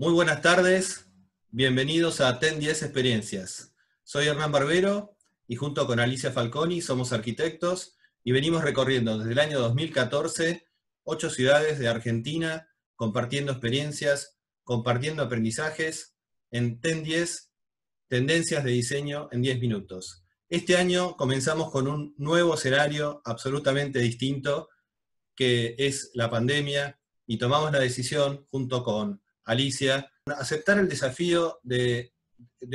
Muy buenas tardes, bienvenidos a TEN 10 Experiencias. Soy Hernán Barbero y junto con Alicia Falconi somos arquitectos y venimos recorriendo desde el año 2014 ocho ciudades de Argentina, compartiendo experiencias, compartiendo aprendizajes en TEN 10, Tendencias de Diseño en 10 Minutos. Este año comenzamos con un nuevo escenario absolutamente distinto, que es la pandemia, y tomamos la decisión, junto con Alicia, aceptar el desafío de,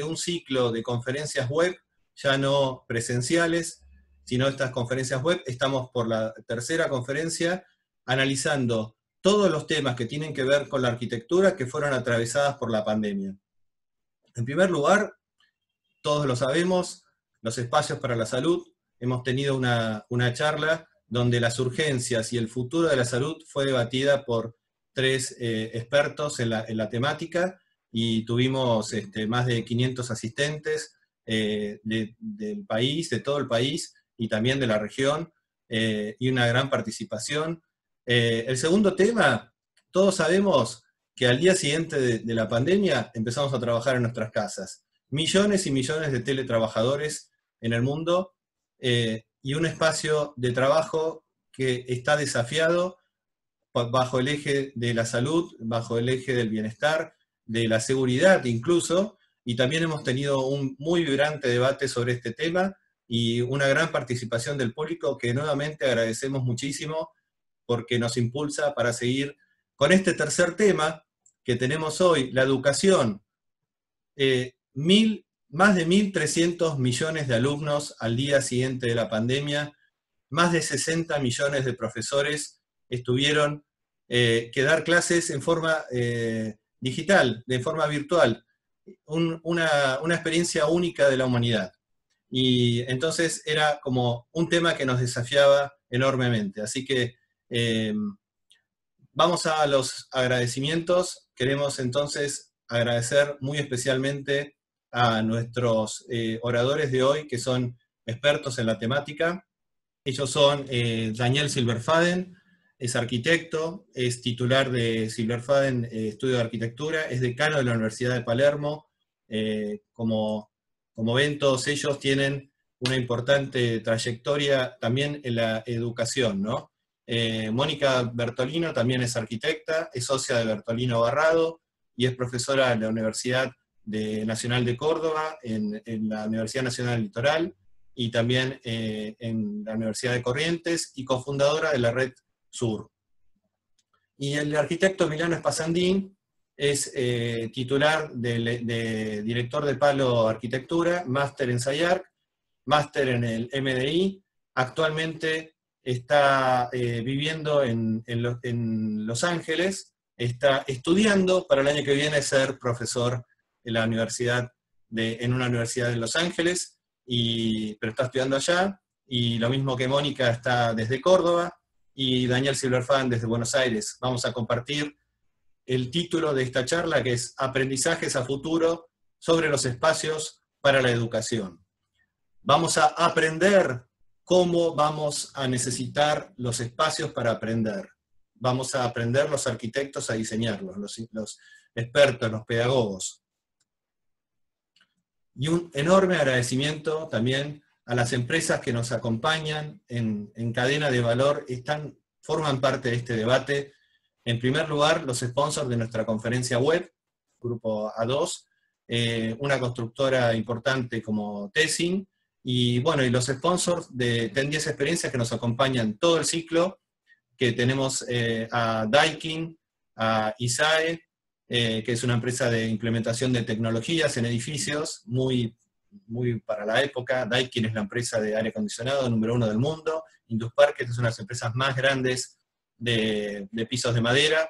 un ciclo de conferencias web, ya no presenciales, sino estas conferencias web. Estamos por la tercera conferencia analizando todos los temas que tienen que ver con la arquitectura que fueron atravesadas por la pandemia. En primer lugar, todos lo sabemos, los espacios para la salud. Hemos tenido una, charla donde las urgencias y el futuro de la salud fue debatida por tres eh, expertos en la, temática y tuvimos este, más de 500 asistentes eh, del país, de todo el país y también de la región, eh, y una gran participación. el segundo tema, todos sabemos que al día siguiente de la pandemia empezamos a trabajar en nuestras casas. Millones y millones de teletrabajadores en el mundo y un espacio de trabajo que está desafiado bajo el eje de la salud, bajo el eje del bienestar, de la seguridad incluso, y también hemos tenido un muy vibrante debate sobre este tema y una gran participación del público que nuevamente agradecemos muchísimo porque nos impulsa para seguir con este tercer tema que tenemos hoy, la educación. Eh, mil más de 1.300 millones de alumnos al día siguiente de la pandemia, más de 60 millones de profesores estuvieron eh, que dar clases en forma eh, digital, de forma virtual, una, experiencia única de la humanidad. Y entonces era como un tema que nos desafiaba enormemente. Así que em, vamos a los agradecimientos. Queremos entonces agradecer muy especialmente a nuestros eh, oradores de hoy, que son expertos en la temática. Ellos son Daniel Silverfaden, es arquitecto, es titular de Silverfaden eh, Estudio de Arquitectura, es decano de la Universidad de Palermo. como, como ven, todos ellos tienen una importante trayectoria también en la educación, ¿no? Mónica Bertolino también es arquitecta, es socia de Bertolino Barrado y es profesora de la Universidad Nacional de Córdoba, en, la Universidad Nacional Litoral y también eh, en la Universidad de Corrientes y cofundadora de la Red Sur. Y el arquitecto Milano Espasandín es eh, titular de, director de Palo Arquitectura, máster en SAIARC, máster en el MDI, actualmente está eh, viviendo en, en Los Ángeles, está estudiando para el año que viene ser profesor en, la universidad de, en una universidad de Los Ángeles, y, pero está estudiando allá, y lo mismo que Mónica está desde Córdoba, y Daniel Silverfan desde Buenos Aires. Vamos a compartir el título de esta charla, que es Aprendizajes a futuro sobre los espacios para la educación. Vamos a aprender cómo vamos a necesitar los espacios para aprender. Vamos a aprender los arquitectos a diseñarlos, los, los expertos, los pedagogos. Y un enorme agradecimiento también a las empresas que nos acompañan en, cadena de valor, están, forman parte de este debate. En primer lugar, los sponsors de nuestra conferencia web, Grupo A2, eh, una constructora importante como Tessin, y bueno, y los sponsors de TEN 10 Experiencias que nos acompañan todo el ciclo, que tenemos eh, a Daikin, a ISAE, eh, que es una empresa de implementación de tecnologías en edificios, muy, muy para la época. Daikin es la empresa de aire acondicionado número uno del mundo. Induspark es una de las empresas más grandes de, pisos de madera.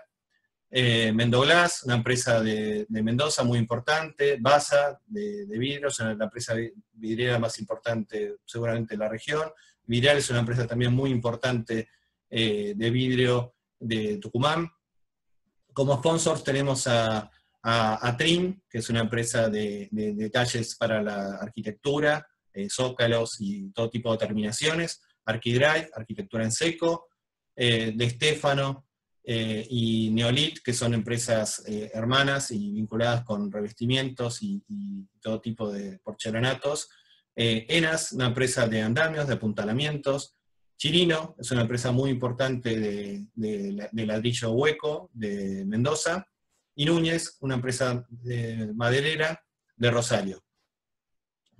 Eh, Mendoglass, una empresa de, Mendoza muy importante. Basa, de, de vidrios, la empresa vidriera más importante seguramente de la región. Vidrial es una empresa también muy importante eh, de vidrio de Tucumán. Como sponsors tenemos a, Trim, que es una empresa de, detalles para la arquitectura, eh, zócalos y todo tipo de terminaciones, Archidrive, arquitectura en seco, eh, de Stefano, eh, y Neolit, que son empresas eh, hermanas y vinculadas con revestimientos y, todo tipo de porcelanatos. Enas, una empresa de andamios, de apuntalamientos. Chirino, es una empresa muy importante de, ladrillo hueco de Mendoza. Y Núñez, una empresa maderera de Rosario.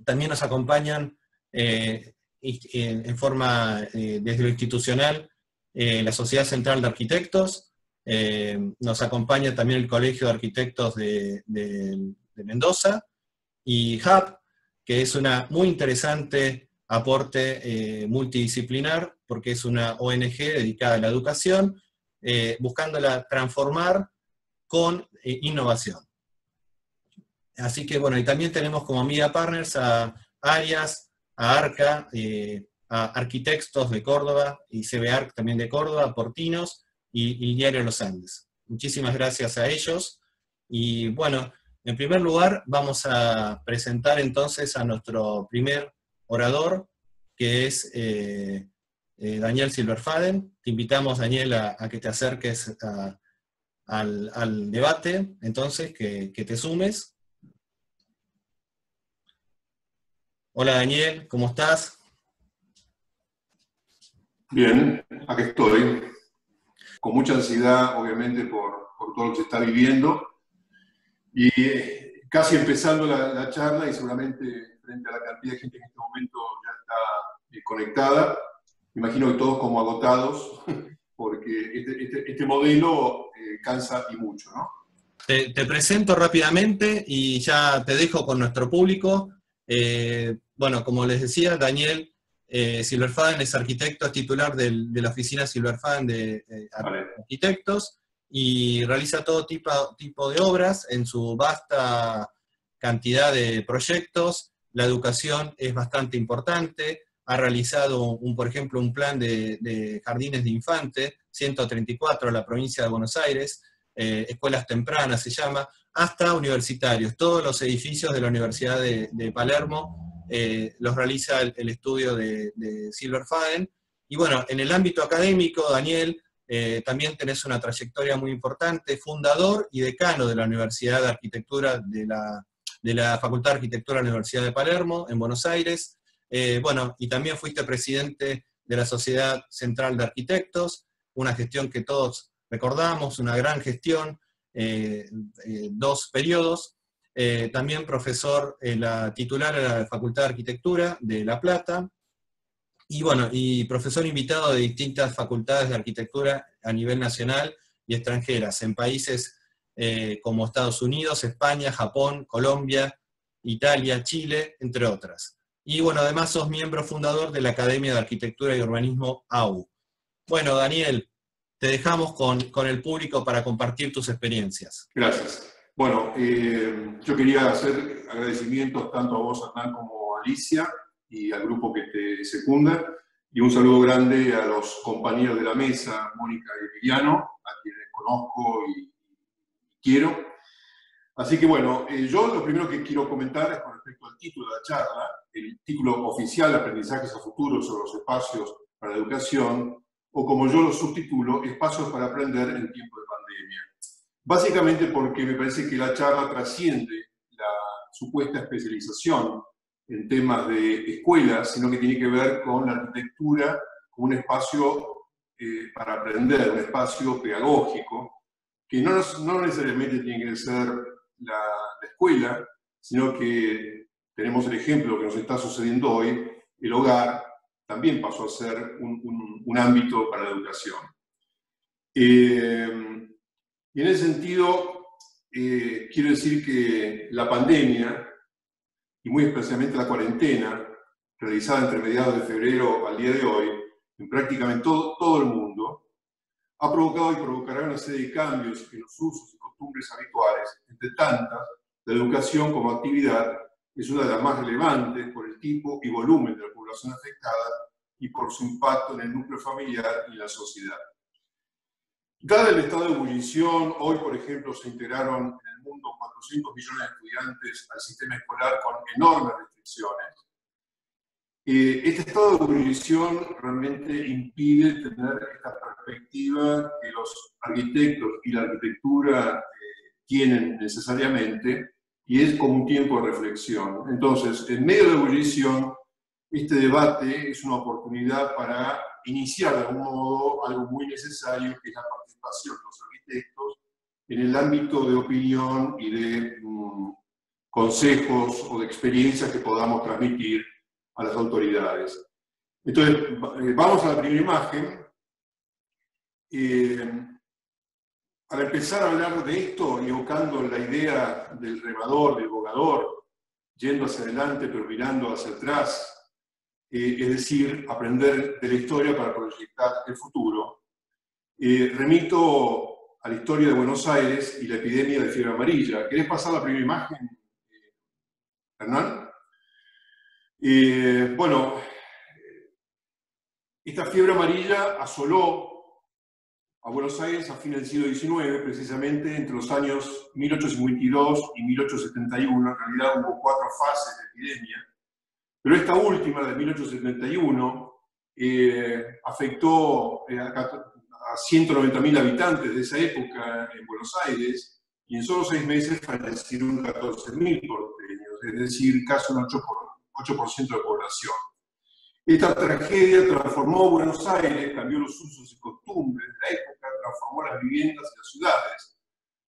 También nos acompañan en forma desde lo institucional eh, la Sociedad Central de Arquitectos, eh, nos acompaña también el Colegio de Arquitectos de, Mendoza, y HUB, que es una muy interesante aporte eh, multidisciplinar, porque es una ONG dedicada a la educación, buscándola transformar con innovación. Así que bueno, y también tenemos como amiga partners a Arias, a Arca, a Arquitectos de Córdoba y CBARC también de Córdoba, Portinos y, y Los Andes. Muchísimas gracias a ellos. Y bueno, en primer lugar vamos a presentar entonces a nuestro primer orador, que es eh, eh, Daniel Silverfaden. Te invitamos, Daniel, a, que te acerques al, debate, entonces, que, te sumes. Hola Daniel, ¿cómo estás? Bien, aquí estoy, con mucha ansiedad, obviamente, por, todo lo que se está viviendo, y eh, casi empezando la, charla, y seguramente frente a la cantidad de gente que en este momento ya está eh, conectada, imagino que todos como agotados, porque este, este, este modelo eh, cansa y mucho, ¿no? Te, presento rápidamente y ya te dejo con nuestro público. bueno, como les decía, Daniel eh, Silverfaden es arquitecto, es titular de la oficina Silverfaden de arquitectos y realiza todo tipo, tipo de obras en su vasta cantidad de proyectos. La educación es bastante importante. Ha realizado, un, por ejemplo, un plan de, jardines de infante, 134 en la provincia de Buenos Aires, eh, escuelas tempranas se llama, hasta universitarios. Todos los edificios de la Universidad de Palermo eh, los realiza el, estudio de, de Silverfaden. Y bueno, en el ámbito académico, Daniel, eh, también tenés una trayectoria muy importante, fundador y decano de la Universidad de Arquitectura, de de la Facultad de Arquitectura de la Universidad de Palermo, en Buenos Aires. Eh, bueno, y también fuiste presidente de la Sociedad Central de Arquitectos, una gestión que todos recordamos, una gran gestión, dos periodos, eh, también profesor, titular de la Facultad de Arquitectura de La Plata, y bueno, y profesor invitado de distintas facultades de arquitectura a nivel nacional y extranjeras, en países eh, como Estados Unidos, España, Japón, Colombia, Italia, Chile, entre otras. Y bueno, además sos miembro fundador de la Academia de Arquitectura y Urbanismo AU. Bueno, Daniel, te dejamos con, con el público para compartir tus experiencias. Gracias. Bueno, eh, yo quería hacer agradecimientos tanto a vos, Hernán, como a Alicia y al grupo que te secunda. Y un saludo grande a los compañeros de la mesa, Mónica y Emiliano, a quienes conozco y, quiero. Así que bueno, eh, yo lo primero que quiero comentar es con respecto al título de la charla, el título oficial Aprendizajes a futuro sobre los espacios para la educación, o como yo lo subtitulo, Espacios para aprender en tiempo de pandemia. Básicamente porque me parece que la charla trasciende la supuesta especialización en temas de escuelas, sino que tiene que ver con la arquitectura como un espacio eh, para aprender, un espacio pedagógico, que no, no necesariamente tiene que ser la, escuela, sino que tenemos el ejemplo que nos está sucediendo hoy, el hogar también pasó a ser un, ámbito para la educación. Eh, y en ese sentido, eh, quiero decir que la pandemia, y muy especialmente la cuarentena, realizada entre mediados de febrero al día de hoy, en prácticamente todo, todo el mundo, ha provocado y provocará una serie de cambios en los usos costumbres habituales. Entre tantas, la educación como actividad es una de las más relevantes por el tipo y volumen de la población afectada y por su impacto en el núcleo familiar y la sociedad. Dada el estado de ebullición, hoy, por ejemplo, se integraron en el mundo 400 millones de estudiantes al sistema escolar con enormes restricciones. Eh, este estado de ebullición realmente impide tener esta perspectiva que los arquitectos y la arquitectura eh, tienen necesariamente, y es como un tiempo de reflexión. Entonces, en medio de ebullición, este debate es una oportunidad para iniciar de algún modo algo muy necesario, que es la participación de los arquitectos en el ámbito de opinión y de mm, consejos o de experiencias que podamos transmitir a las autoridades. Entonces, eh, vamos a la primera imagen. Eh, para empezar a hablar de esto, evocando la idea del remador, del bogador, yendo hacia adelante pero mirando hacia atrás, eh, es decir, aprender de la historia para proyectar el futuro, remito a la historia de Buenos Aires y la epidemia de fiebre amarilla. ¿Querés pasar la primera imagen, Hernán? Bueno, esta fiebre amarilla asoló a Buenos Aires a fines del siglo XIX, precisamente entre los años 1852 y 1871. En realidad hubo cuatro fases de epidemia, pero esta última, de 1871, eh, afectó eh, a 190.000 habitantes de esa época en Buenos Aires y en solo seis meses fallecieron 14.000 porteños, es decir, casi un 8%, 8 de población. Esta tragedia transformó Buenos Aires, cambió los usos y costumbres de la época, transformó las viviendas y las ciudades.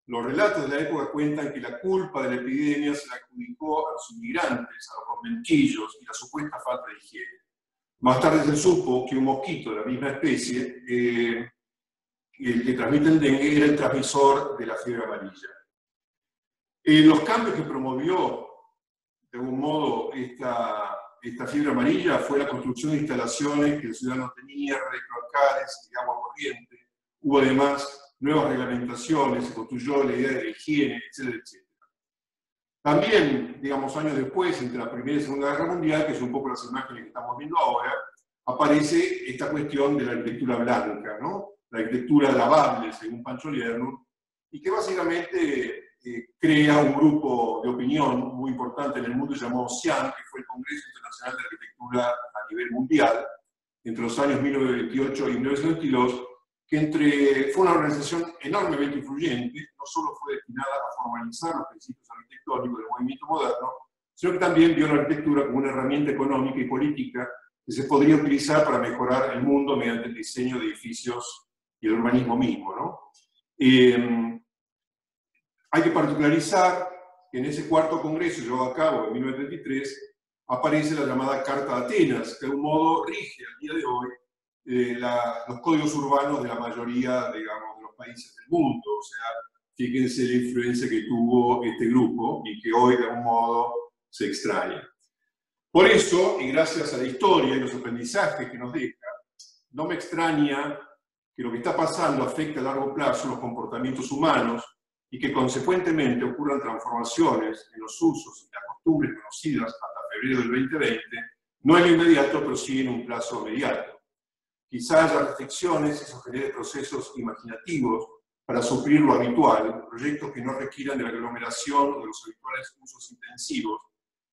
Los relatos de la época cuentan que la culpa de la epidemia se la adjudicó a los inmigrantes, a los conventillos y la supuesta falta de higiene. Más tarde se supo que un mosquito de la misma especie, eh, el que transmite el dengue, era el transmisor de la fiebre amarilla. Eh, los cambios que promovió, de algún modo, esta esta fibra amarilla fue la construcción de instalaciones que el ciudadano tenía, redes cloacales y agua corriente. Hubo además nuevas reglamentaciones, se construyó la idea de la higiene, etcétera, etcétera. También, digamos, años después, entre la Primera y Segunda Guerra Mundial, que son un poco las imágenes que estamos viendo ahora, aparece esta cuestión de la arquitectura blanca, ¿no? la arquitectura lavable, según Pancho Lerner, y que básicamente crea un grupo de opinión muy importante en el mundo llamado CIAN, que fue el Congreso Internacional de Arquitectura a nivel mundial, entre los años 1928 y 1922, que entre, fue una organización enormemente influyente, no solo fue destinada a formalizar los principios arquitectónicos del movimiento moderno, sino que también vio la arquitectura como una herramienta económica y política que se podría utilizar para mejorar el mundo mediante el diseño de edificios y el urbanismo mismo. ¿no? Eh, hay que particularizar que en ese cuarto congreso llevado a cabo en 1933 aparece la llamada Carta de Atenas, que de un modo rige al día de hoy eh, los códigos urbanos de la mayoría, digamos, de los países del mundo. O sea, fíjense la influencia que tuvo este grupo y que hoy de algún modo se extraña. Por eso, y gracias a la historia y los aprendizajes que nos deja, no me extraña que lo que está pasando afecte a largo plazo los comportamientos humanos y que consecuentemente ocurran transformaciones en los usos y las costumbres conocidas hasta febrero del 2020, no en lo inmediato, pero sí en un plazo inmediato. Quizá haya reflexiones y genere procesos imaginativos para suplir lo habitual, proyectos que no requieran de la aglomeración o de los habituales usos intensivos,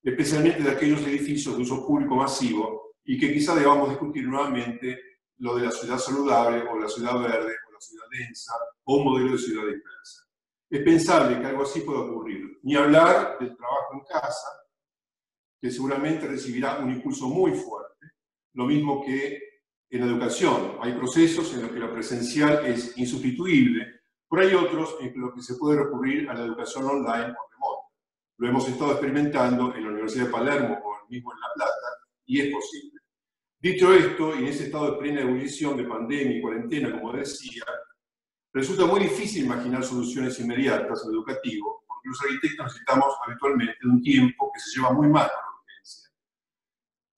especialmente de aquellos edificios de uso público masivo, y que quizá debamos discutir nuevamente lo de la ciudad saludable o la ciudad verde o la ciudad densa o un modelo de ciudad dispersa. Es pensable que algo así pueda ocurrir. Ni hablar del trabajo en casa, que seguramente recibirá un impulso muy fuerte, lo mismo que en la educación. Hay procesos en los que lo presencial es insustituible, pero hay otros en los que se puede recurrir a la educación online o remota. Lo hemos estado experimentando en la Universidad de Palermo o mismo en La Plata, y es posible. Dicho esto, en ese estado de plena ebullición de pandemia y cuarentena, como decía, Resulta muy difícil imaginar soluciones inmediatas al educativo, porque los arquitectos necesitamos habitualmente un tiempo que se lleva muy mal con la urgencia.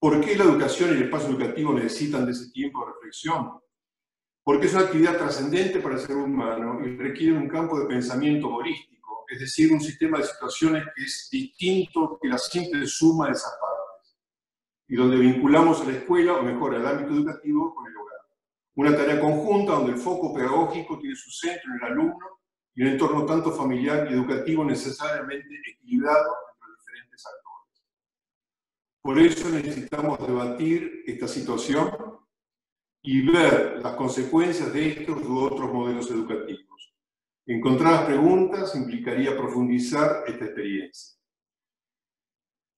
¿Por qué la educación y el espacio educativo necesitan de ese tiempo de reflexión? Porque es una actividad trascendente para el ser humano y requiere un campo de pensamiento holístico, es decir, un sistema de situaciones que es distinto que la simple suma de esas partes, y donde vinculamos a la escuela, o mejor, al ámbito educativo, con el una tarea conjunta donde el foco pedagógico tiene su centro en el alumno y un entorno tanto familiar y educativo necesariamente equilibrado entre los diferentes actores. Por eso necesitamos debatir esta situación y ver las consecuencias de estos u otros modelos educativos. Encontrar las preguntas implicaría profundizar esta experiencia.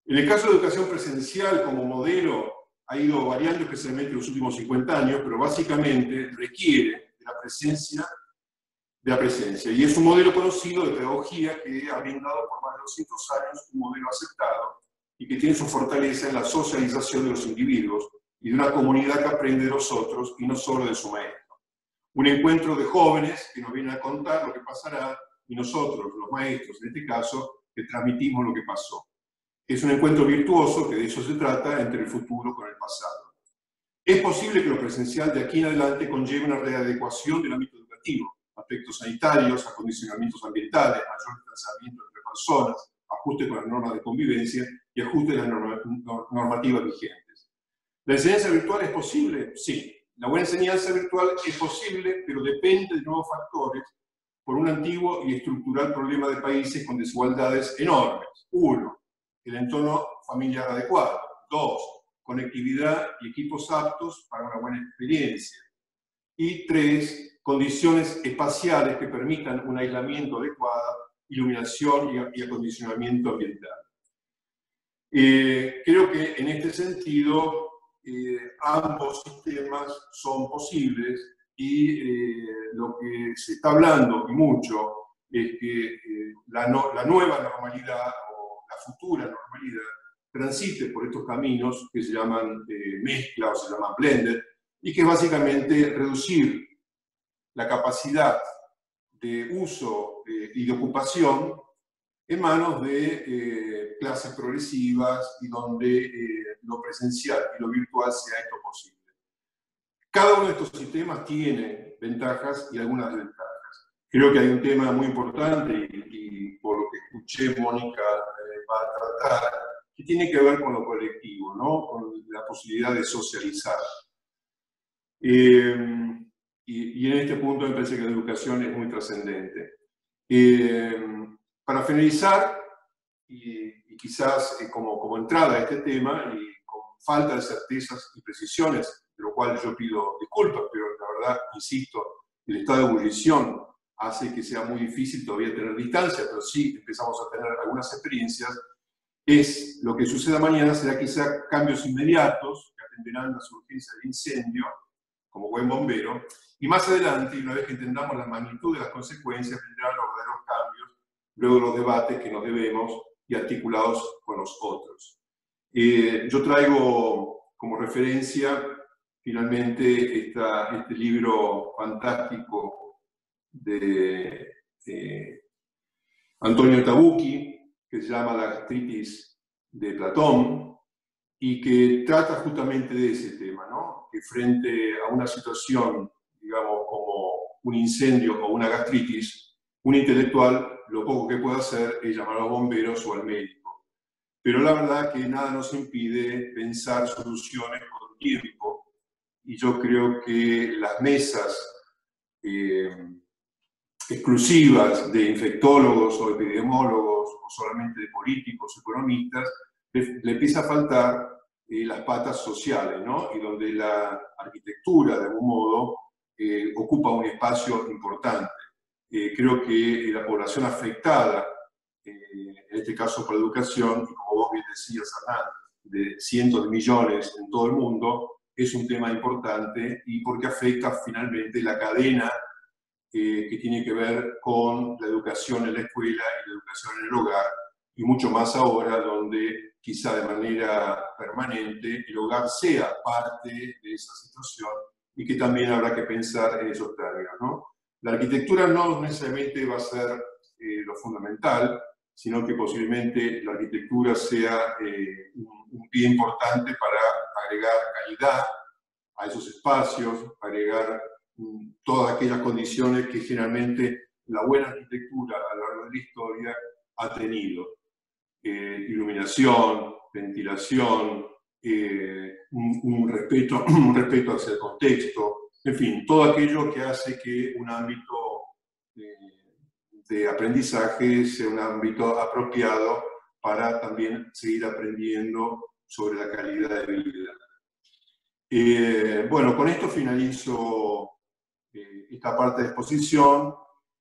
En el caso de educación presencial como modelo, ha ido variando especialmente en los últimos 50 años, pero básicamente requiere de la presencia de la presencia. Y es un modelo conocido de pedagogía que ha brindado por más de 200 años un modelo aceptado y que tiene su fortaleza en la socialización de los individuos y de una comunidad que aprende de los otros y no solo de su maestro. Un encuentro de jóvenes que nos vienen a contar lo que pasará y nosotros, los maestros en este caso, que transmitimos lo que pasó. Es un encuentro virtuoso, que de eso se trata, entre el futuro con el pasado. Es posible que lo presencial de aquí en adelante conlleve una readecuación del ámbito educativo, aspectos sanitarios, acondicionamientos ambientales, mayor distanciamiento entre personas, ajuste con las normas de convivencia y ajuste de las normativas vigentes. ¿La enseñanza virtual es posible? Sí. La buena enseñanza virtual es posible, pero depende de nuevos factores por un antiguo y estructural problema de países con desigualdades enormes. Uno, el entorno familiar adecuado. Dos, conectividad y equipos aptos para una buena experiencia. Y tres, condiciones espaciales que permitan un aislamiento adecuado, iluminación y, acondicionamiento ambiental. Eh, creo que en este sentido eh, ambos sistemas son posibles y eh, lo que se está hablando y mucho es que la, la nueva normalidad la futura normalidad transite por estos caminos que se llaman eh, mezcla o se llaman blended, y que básicamente reducir la capacidad de uso eh, y de ocupación en manos de eh, clases progresivas y donde lo presencial y lo virtual sea esto posible. Cada uno de estos sistemas tiene ventajas y algunas desventajas. Creo que hay un tema muy importante y, y por lo que escuché Mónica a tratar, que tiene que ver con lo colectivo, ¿no? con la posibilidad de socializar. Eh, y, y, en este punto me parece que la educación es muy trascendente. Eh, para finalizar, y, y quizás eh, como, como entrada a este tema, y con falta de certezas y precisiones, de lo cual yo pido disculpas, pero la verdad, insisto, el estado de ebullición hace que sea muy difícil todavía tener distancia, pero sí empezamos a tener algunas experiencias, es lo que suceda mañana será quizá cambios inmediatos que atenderán las urgencias del incendio, como buen bombero, y más adelante, una vez que entendamos la magnitud de las consecuencias, vendrán los verdaderos cambios, luego los debates que nos debemos y articulados con los otros. Eh, yo traigo como referencia finalmente este libro fantástico de Antonio Tabucchi, que se llama La gastritis de Platón, y que trata justamente de ese tema, ¿no? que frente a una situación, digamos, como un incendio o una gastritis, un intelectual lo poco que puede hacer es llamar a los bomberos o al médico. Pero la verdad que nada nos impide pensar soluciones con tiempo, y yo creo que las mesas eh, exclusivas de infectólogos o epidemiólogos o solamente de políticos, economistas, le, empieza a faltar eh, las patas sociales, ¿no? Y donde la arquitectura, de algún modo, eh, ocupa un espacio importante. Eh, creo que la población afectada, en este caso por la educación, y como vos bien decías, Hernán, de cientos de millones en todo el mundo, es un tema importante y porque afecta finalmente la cadena eh, que tiene que ver con la educación en la escuela y la educación en el hogar, y mucho más ahora donde quizá de manera permanente el hogar sea parte de esa situación y que también habrá que pensar en esos términos. ¿no? La arquitectura no necesariamente va a ser eh, lo fundamental, sino que posiblemente la arquitectura sea eh, un, un pie importante para agregar calidad a esos espacios, agregar todas aquellas condiciones que generalmente la buena arquitectura a lo largo de la historia ha tenido. Eh, iluminación, ventilación, eh, un, respeto, un respeto hacia el contexto, en fin, todo aquello que hace que un ámbito eh, de aprendizaje sea un ámbito apropiado para también seguir aprendiendo sobre la calidad de vida. Eh, bueno, con esto finalizo eh, esta parte de exposición.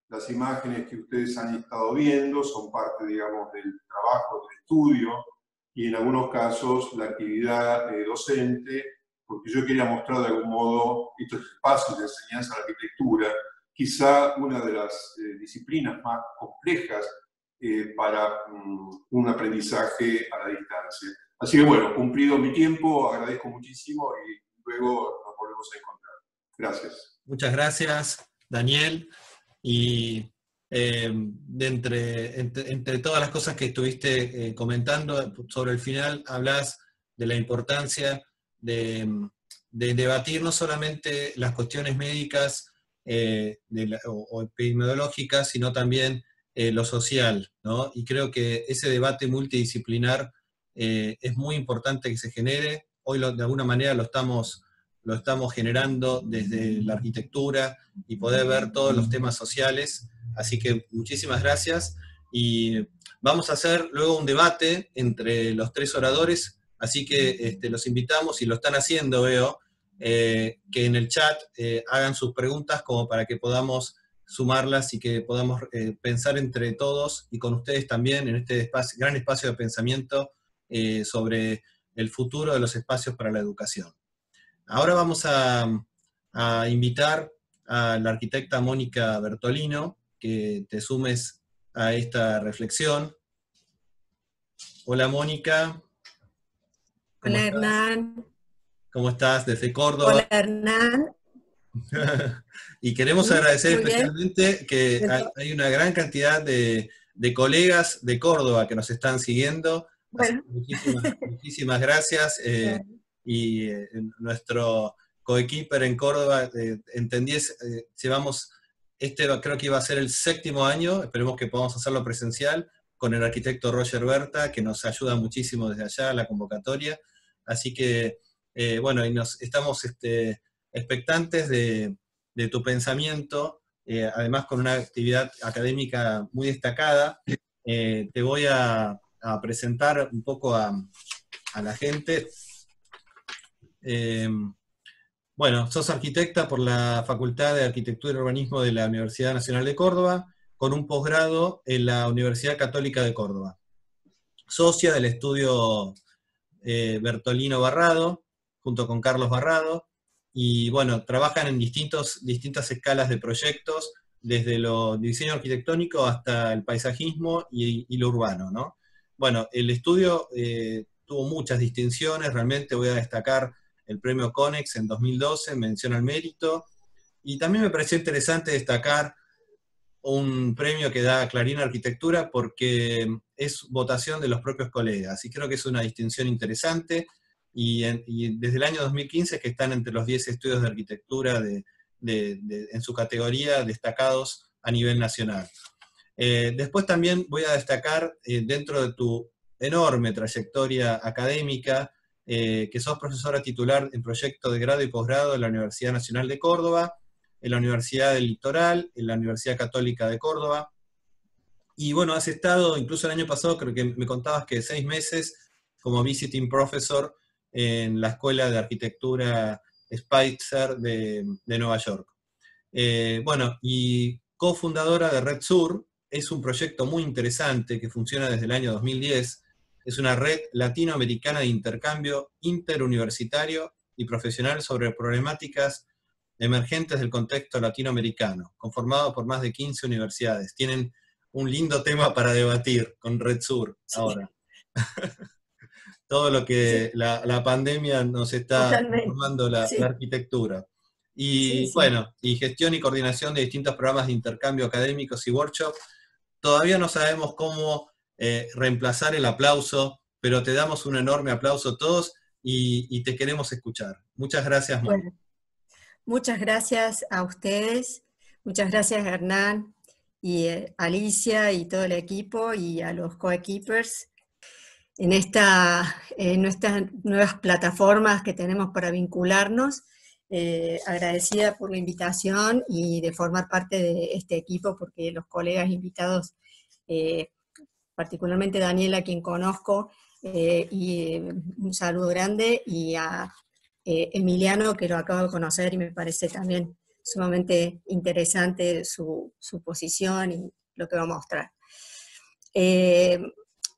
Las imágenes que ustedes han estado viendo son parte, digamos, del trabajo, del estudio y en algunos casos la actividad docente, porque yo quería mostrar de algún modo estos espacios de enseñanza de arquitectura, quizá una de las disciplinas más complejas eh, para mm, un aprendizaje a la distancia. Así que bueno, cumplido mi tiempo, agradezco muchísimo y luego nos volvemos a encontrar. Gracias. Muchas gracias, Daniel. Y eh, entre, entre, todas las cosas que estuviste eh, comentando sobre el final, hablas de la importancia de, debatir no solamente las cuestiones médicas o epidemiológicas, sino también eh, lo social, ¿no? Y creo que ese debate multidisciplinar eh, es muy importante que se genere. Hoy de alguna manera lo estamos, lo estamos generando desde la arquitectura y poder ver todos los temas sociales. Así que muchísimas gracias y vamos a hacer luego un debate entre los tres oradores, así que este, los invitamos y lo están haciendo, veo, eh, que en el chat hagan sus preguntas como para que podamos sumarlas y que podamos eh, pensar entre todos y con ustedes también en este gran espacio de pensamiento eh, sobre el futuro de los espacios para la educación. Ahora vamos a, invitar a la arquitecta Mónica Bertolino que te sumes a esta reflexión. Hola Mónica. Hola Hernán. ¿Cómo estás? Desde Córdoba. Hola Hernán. y queremos agradecer especialmente que hay, una gran cantidad de, colegas de Córdoba que nos están siguiendo. Muchísimas, gracias. Eh, y eh, nuestro coequiper en Córdoba, eh, entendí, llevamos, este creo que iba a ser el séptimo año, esperemos que podamos hacerlo presencial, con el arquitecto Roger Berta, que nos ayuda muchísimo desde allá, la convocatoria. Así que, bueno, y nos estamos este, expectantes de, tu pensamiento, eh, además con una actividad académica muy destacada. Eh, te voy a, presentar un poco a, la gente. Eh, bueno, sos arquitecta por la Facultad de Arquitectura y Urbanismo de la Universidad Nacional de Córdoba, con un posgrado en la Universidad Católica de Córdoba. Socia del estudio Bertolino Barrado, junto con Carlos Barrado, y bueno, trabajan en distintos, distintas escalas de proyectos, desde lo diseño arquitectónico hasta el paisajismo y, lo urbano, ¿no? Bueno, el estudio eh, tuvo muchas distinciones, realmente voy a destacar el premio CONEX en 2012, mención al mérito, y también me pareció interesante destacar un premio que da Clarín Arquitectura porque es votación de los propios colegas, y creo que es una distinción interesante, y, desde el año 2015 que están entre los 10 estudios de arquitectura en su categoría destacados a nivel nacional. Eh, después también voy a destacar eh, dentro de tu enorme trayectoria académica, eh, que sos profesora titular en proyecto de grado y posgrado en la Universidad Nacional de Córdoba, en la Universidad del Litoral, en la Universidad Católica de Córdoba. Y bueno, has estado, incluso el año pasado, creo que me contabas que seis meses como visiting professor en la Escuela de Arquitectura Spitzer de, Nueva York. Eh, bueno, y cofundadora de Red Sur, es un proyecto muy interesante que funciona desde el año 2010. Es una red latinoamericana de intercambio interuniversitario y profesional sobre problemáticas emergentes del contexto latinoamericano, conformado por más de 15 universidades. Tienen un lindo tema para debatir con Red Sur ahora. todo lo que la, pandemia nos está transformando la, arquitectura. Y bueno, y gestión y coordinación de distintos programas de intercambio académicos y workshops. Todavía no sabemos cómo eh, reemplazar el aplauso, pero te damos un enorme aplauso a todos y, te queremos escuchar. Muchas gracias, muchas gracias a ustedes, muchas gracias Hernán y eh, Alicia y todo el equipo y a los coequippers en, esta, en nuestras nuevas plataformas que tenemos para vincularnos. Eh, agradecida por la invitación y de formar parte de este equipo, porque los colegas invitados, particularmente Daniela, quien conozco, eh, y un saludo grande, y a eh, Emiliano, que lo acabo de conocer y me parece también sumamente interesante su, posición y lo que va a mostrar. Eh,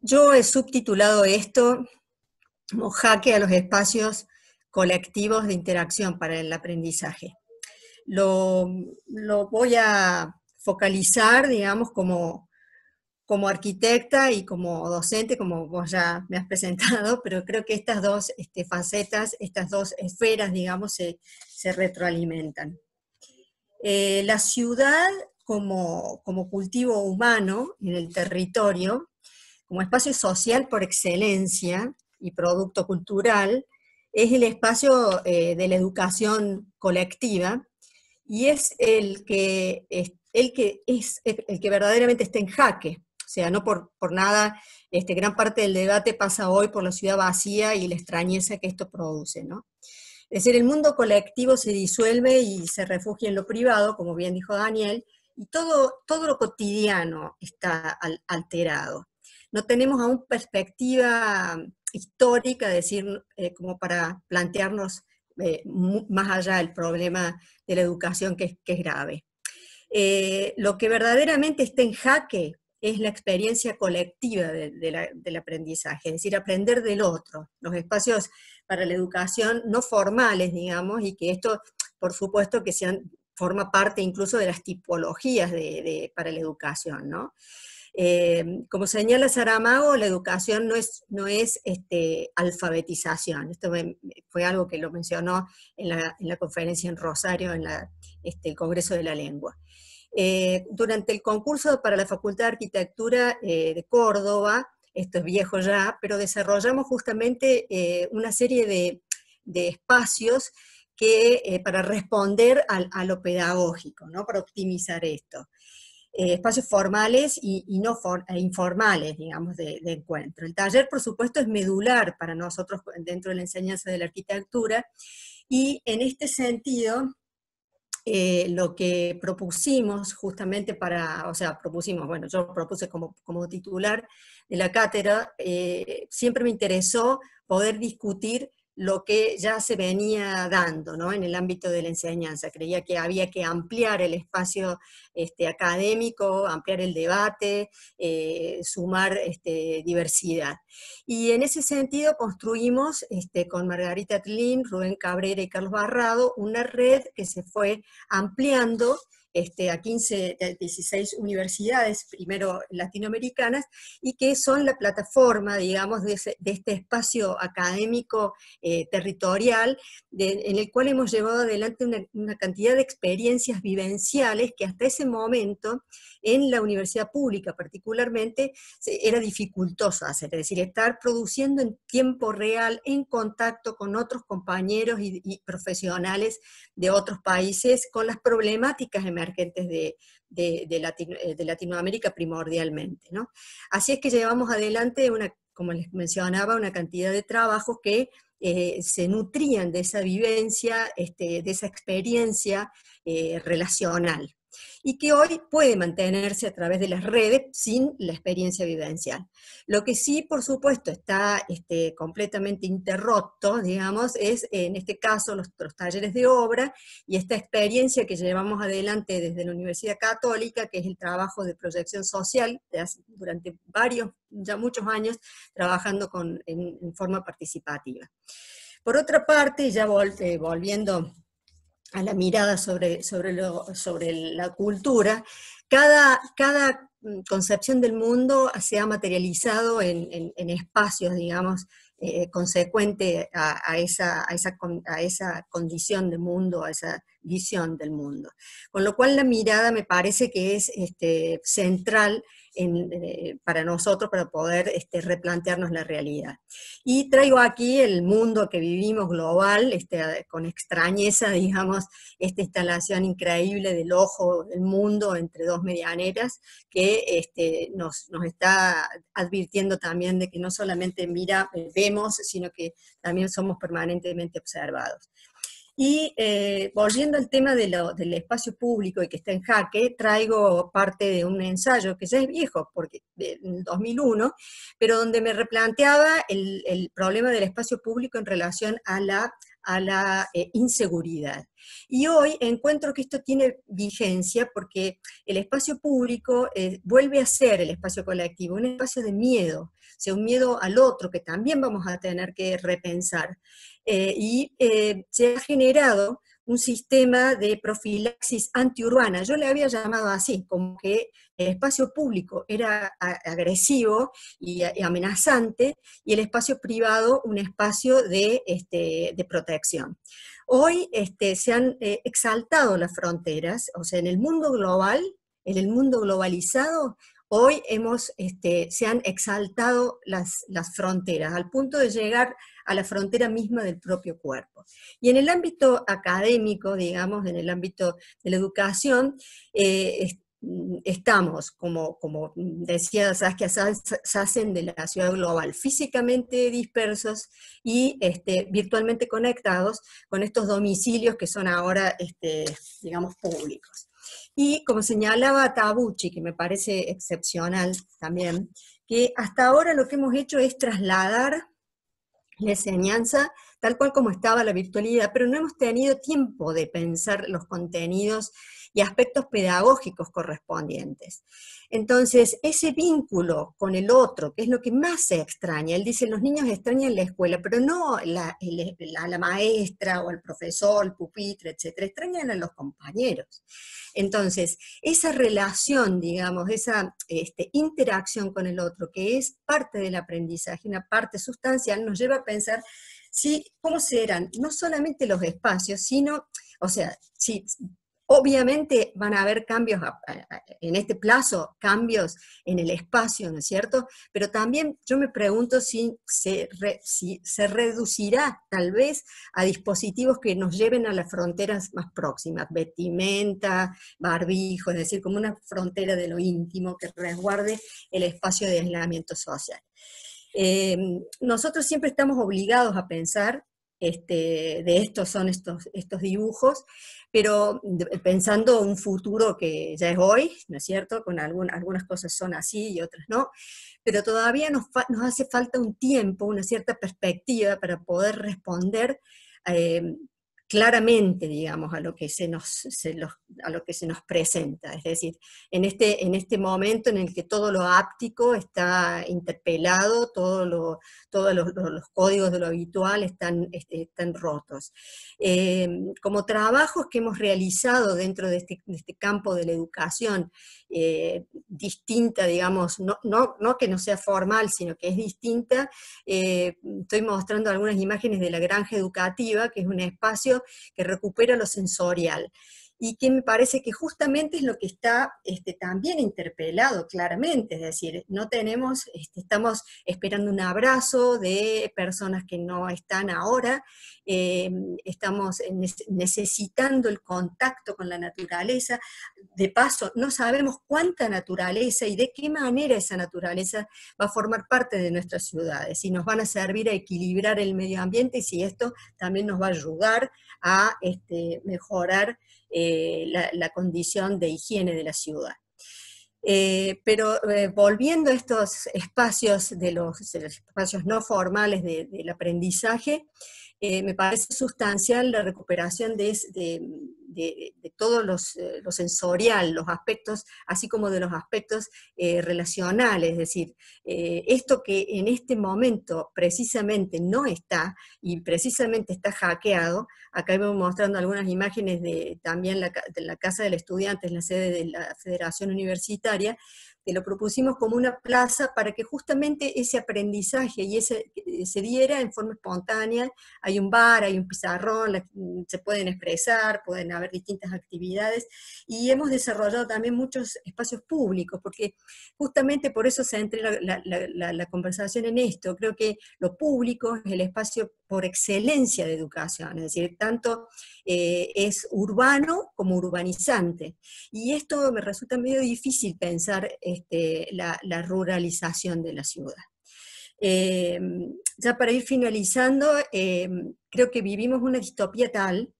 yo he subtitulado esto como jaque a los espacios colectivos de interacción para el aprendizaje. Lo, voy a focalizar, digamos, como, como arquitecta y como docente, como vos ya me has presentado, pero creo que estas dos este, facetas, estas dos esferas, digamos, se, retroalimentan. Eh, la ciudad como, cultivo humano en el territorio, como espacio social por excelencia y producto cultural, es el espacio eh, de la educación colectiva y es el que, el que, es el que verdaderamente está en jaque. O sea, no por, por nada, este, gran parte del debate pasa hoy por la ciudad vacía y la extrañeza que esto produce, ¿no? Es decir, el mundo colectivo se disuelve y se refugia en lo privado, como bien dijo Daniel, y todo, todo lo cotidiano está alterado. No tenemos aún perspectiva histórica, decir, eh, como para plantearnos eh, más allá del problema de la educación que, es grave. Eh, lo que verdaderamente está en jaque es la experiencia colectiva del aprendizaje, es decir, aprender del otro, los espacios para la educación no formales, digamos, y que esto, por supuesto, que sean, forma parte incluso de las tipologías para la educación, ¿no? Eh, como señala Saramago, la educación no es, no es este, alfabetización. Esto fue algo que lo mencionó en la, conferencia en Rosario, en este, el Congreso de la Lengua. Eh, durante el concurso para la Facultad de Arquitectura eh, de Córdoba, esto es viejo ya, pero desarrollamos justamente una serie de, espacios que, para responder a, lo pedagógico, ¿no? para optimizar esto. Eh, espacios formales y, no e informales, digamos, de, encuentro. El taller, por supuesto, es medular para nosotros dentro de la enseñanza de la arquitectura, y en este sentido, eh, lo que propusimos justamente para, o sea, propusimos, bueno, yo propuse como, como titular de la cátedra, eh, siempre me interesó poder discutir lo que ya se venía dando ¿no? en el ámbito de la enseñanza. Creía que había que ampliar el espacio este, académico, ampliar el debate, eh, sumar este, diversidad. Y en ese sentido construimos este, con Margarita Tlin, Rubén Cabrera y Carlos Barrado una red que se fue ampliando este, a 15, 16 universidades, primero latinoamericanas, y que son la plataforma, digamos, de, este espacio académico eh, territorial, en el cual hemos llevado adelante una, cantidad de experiencias vivenciales que hasta ese momento en la universidad pública particularmente era dificultoso hacer, es decir, estar produciendo en tiempo real, en contacto con otros compañeros y, y profesionales de otros países, con las problemáticas emergentes emergentes de, de, eh, de, Latinoamérica primordialmente. ¿no? Así es que llevamos adelante, una, como les mencionaba, una cantidad de trabajos que eh, se nutrían de esa vivencia, este, de esa experiencia eh, relacional y que hoy puede mantenerse a través de las redes sin la experiencia vivencial. Lo que sí, por supuesto, está este, completamente interrupto, digamos, es en este caso los, talleres de obra y esta experiencia que llevamos adelante desde la Universidad Católica, que es el trabajo de proyección social, durante varios, ya muchos años, trabajando con, en, forma participativa. Por otra parte, ya eh, volviendo a la mirada sobre, sobre, sobre la cultura, cada, cada mm, concepción del mundo se ha materializado en, espacios, digamos, eh, consecuente a, esa, a, esa, a, esa, condición de mundo, a esa visión del mundo. Con lo cual la mirada me parece que es este, central eh, para nosotros para poder este, replantearnos la realidad. Y traigo aquí el mundo que vivimos global, este, con extrañeza, digamos, esta instalación increíble del ojo del mundo entre dos medianeras, que este, nos, nos está advirtiendo también de que no solamente mira, vemos, sino que también somos permanentemente observados. Y eh, volviendo al tema del espacio público y que está en jaque, traigo parte de un ensayo que ya es viejo, porque en 2001, pero donde me replanteaba el, problema del espacio público en relación a la a la eh, inseguridad. Y hoy encuentro que esto tiene vigencia porque el espacio público eh, vuelve a ser el espacio colectivo, un espacio de miedo, o sea, un miedo al otro que también vamos a tener que repensar. Eh, y se ha generado un sistema de profilaxis antiurbana. Yo le había llamado así, como que el espacio público era agresivo y, amenazante y el espacio privado un espacio de, este, protección. Hoy este, se han eh, exaltado las fronteras, o sea, en el mundo global, en el mundo globalizado, hoy hemos, este, se han exaltado las, las fronteras al punto de llegar a la frontera misma del propio cuerpo. Y en el ámbito académico, digamos, en el ámbito de la educación, eh, estamos, como, como decía Saskia hacen de la ciudad global, físicamente dispersos y este, virtualmente conectados con estos domicilios que son ahora, este, digamos, públicos. Y como señalaba Tabucci, que me parece excepcional también, que hasta ahora lo que hemos hecho es trasladar la enseñanza tal cual como estaba la virtualidad, pero no hemos tenido tiempo de pensar los contenidos y aspectos pedagógicos correspondientes. Entonces, ese vínculo con el otro, que es lo que más se extraña, él dice, los niños extrañan la escuela, pero no la, la, maestra o el profesor, el pupitre, etcétera, extrañan a los compañeros. Entonces, esa relación, digamos, esa este, interacción con el otro, que es parte del aprendizaje, una parte sustancial, nos lleva a pensar si, cómo serán no solamente los espacios, sino, o sea, si Obviamente van a haber cambios en este plazo, cambios en el espacio, ¿no es cierto? Pero también yo me pregunto si se, reducirá tal vez a dispositivos que nos lleven a las fronteras más próximas, vestimenta, barbijo, es decir, como una frontera de lo íntimo que resguarde el espacio de aislamiento social. Eh, nosotros siempre estamos obligados a pensar este, de estos son estos, estos dibujos, pero pensando un futuro que ya es hoy, ¿no es cierto? Con algunas cosas son así y otras no, pero todavía nos, nos hace falta un tiempo, una cierta perspectiva para poder responder eh, claramente, digamos, a lo que se nos, a lo que se nos presenta. Es decir, en este, en este momento en el que todo lo áptico está interpelado, todo lo, todos los, códigos de lo habitual están, este, están rotos. Eh, como trabajos que hemos realizado dentro de este, este campo de la educación, eh, distinta, digamos, no, no, no, que no sea formal, sino que es distinta, eh, estoy mostrando algunas imágenes de la granja educativa, que es un espacio que recupera lo sensorial y que me parece que justamente es lo que está este, también interpelado claramente, es decir, no tenemos, este, estamos esperando un abrazo de personas que no están ahora, eh, estamos necesitando el contacto con la naturaleza, de paso, no sabemos cuánta naturaleza y de qué manera esa naturaleza va a formar parte de nuestras ciudades, si nos van a servir a equilibrar el medio ambiente y si esto también nos va a ayudar a este, mejorar eh, la, condición de higiene de la ciudad. Eh, pero eh, volviendo a estos espacios de los, espacios no formales del aprendizaje, me parece sustancial la recuperación de, de, todo eh, lo sensorial, los aspectos, así como de los aspectos eh, relacionales, es decir, eh, esto que en este momento precisamente no está y precisamente está hackeado, acá vemos mostrando algunas imágenes de también la, de la Casa del Estudiante, es la sede de la Federación Universitaria, que lo propusimos como una plaza para que justamente ese aprendizaje y ese se diera en forma espontánea. Hay un bar, hay un pizarrón, se pueden expresar, pueden haber distintas actividades y hemos desarrollado también muchos espacios públicos, porque justamente por eso se entre la, la, conversación en esto. Creo que lo público es el espacio por excelencia de educación, es decir, tanto eh, es urbano como urbanizante. Y esto me resulta medio difícil pensar este, la, ruralización de la ciudad. Eh, ya para ir finalizando, eh, creo que vivimos una distopía tal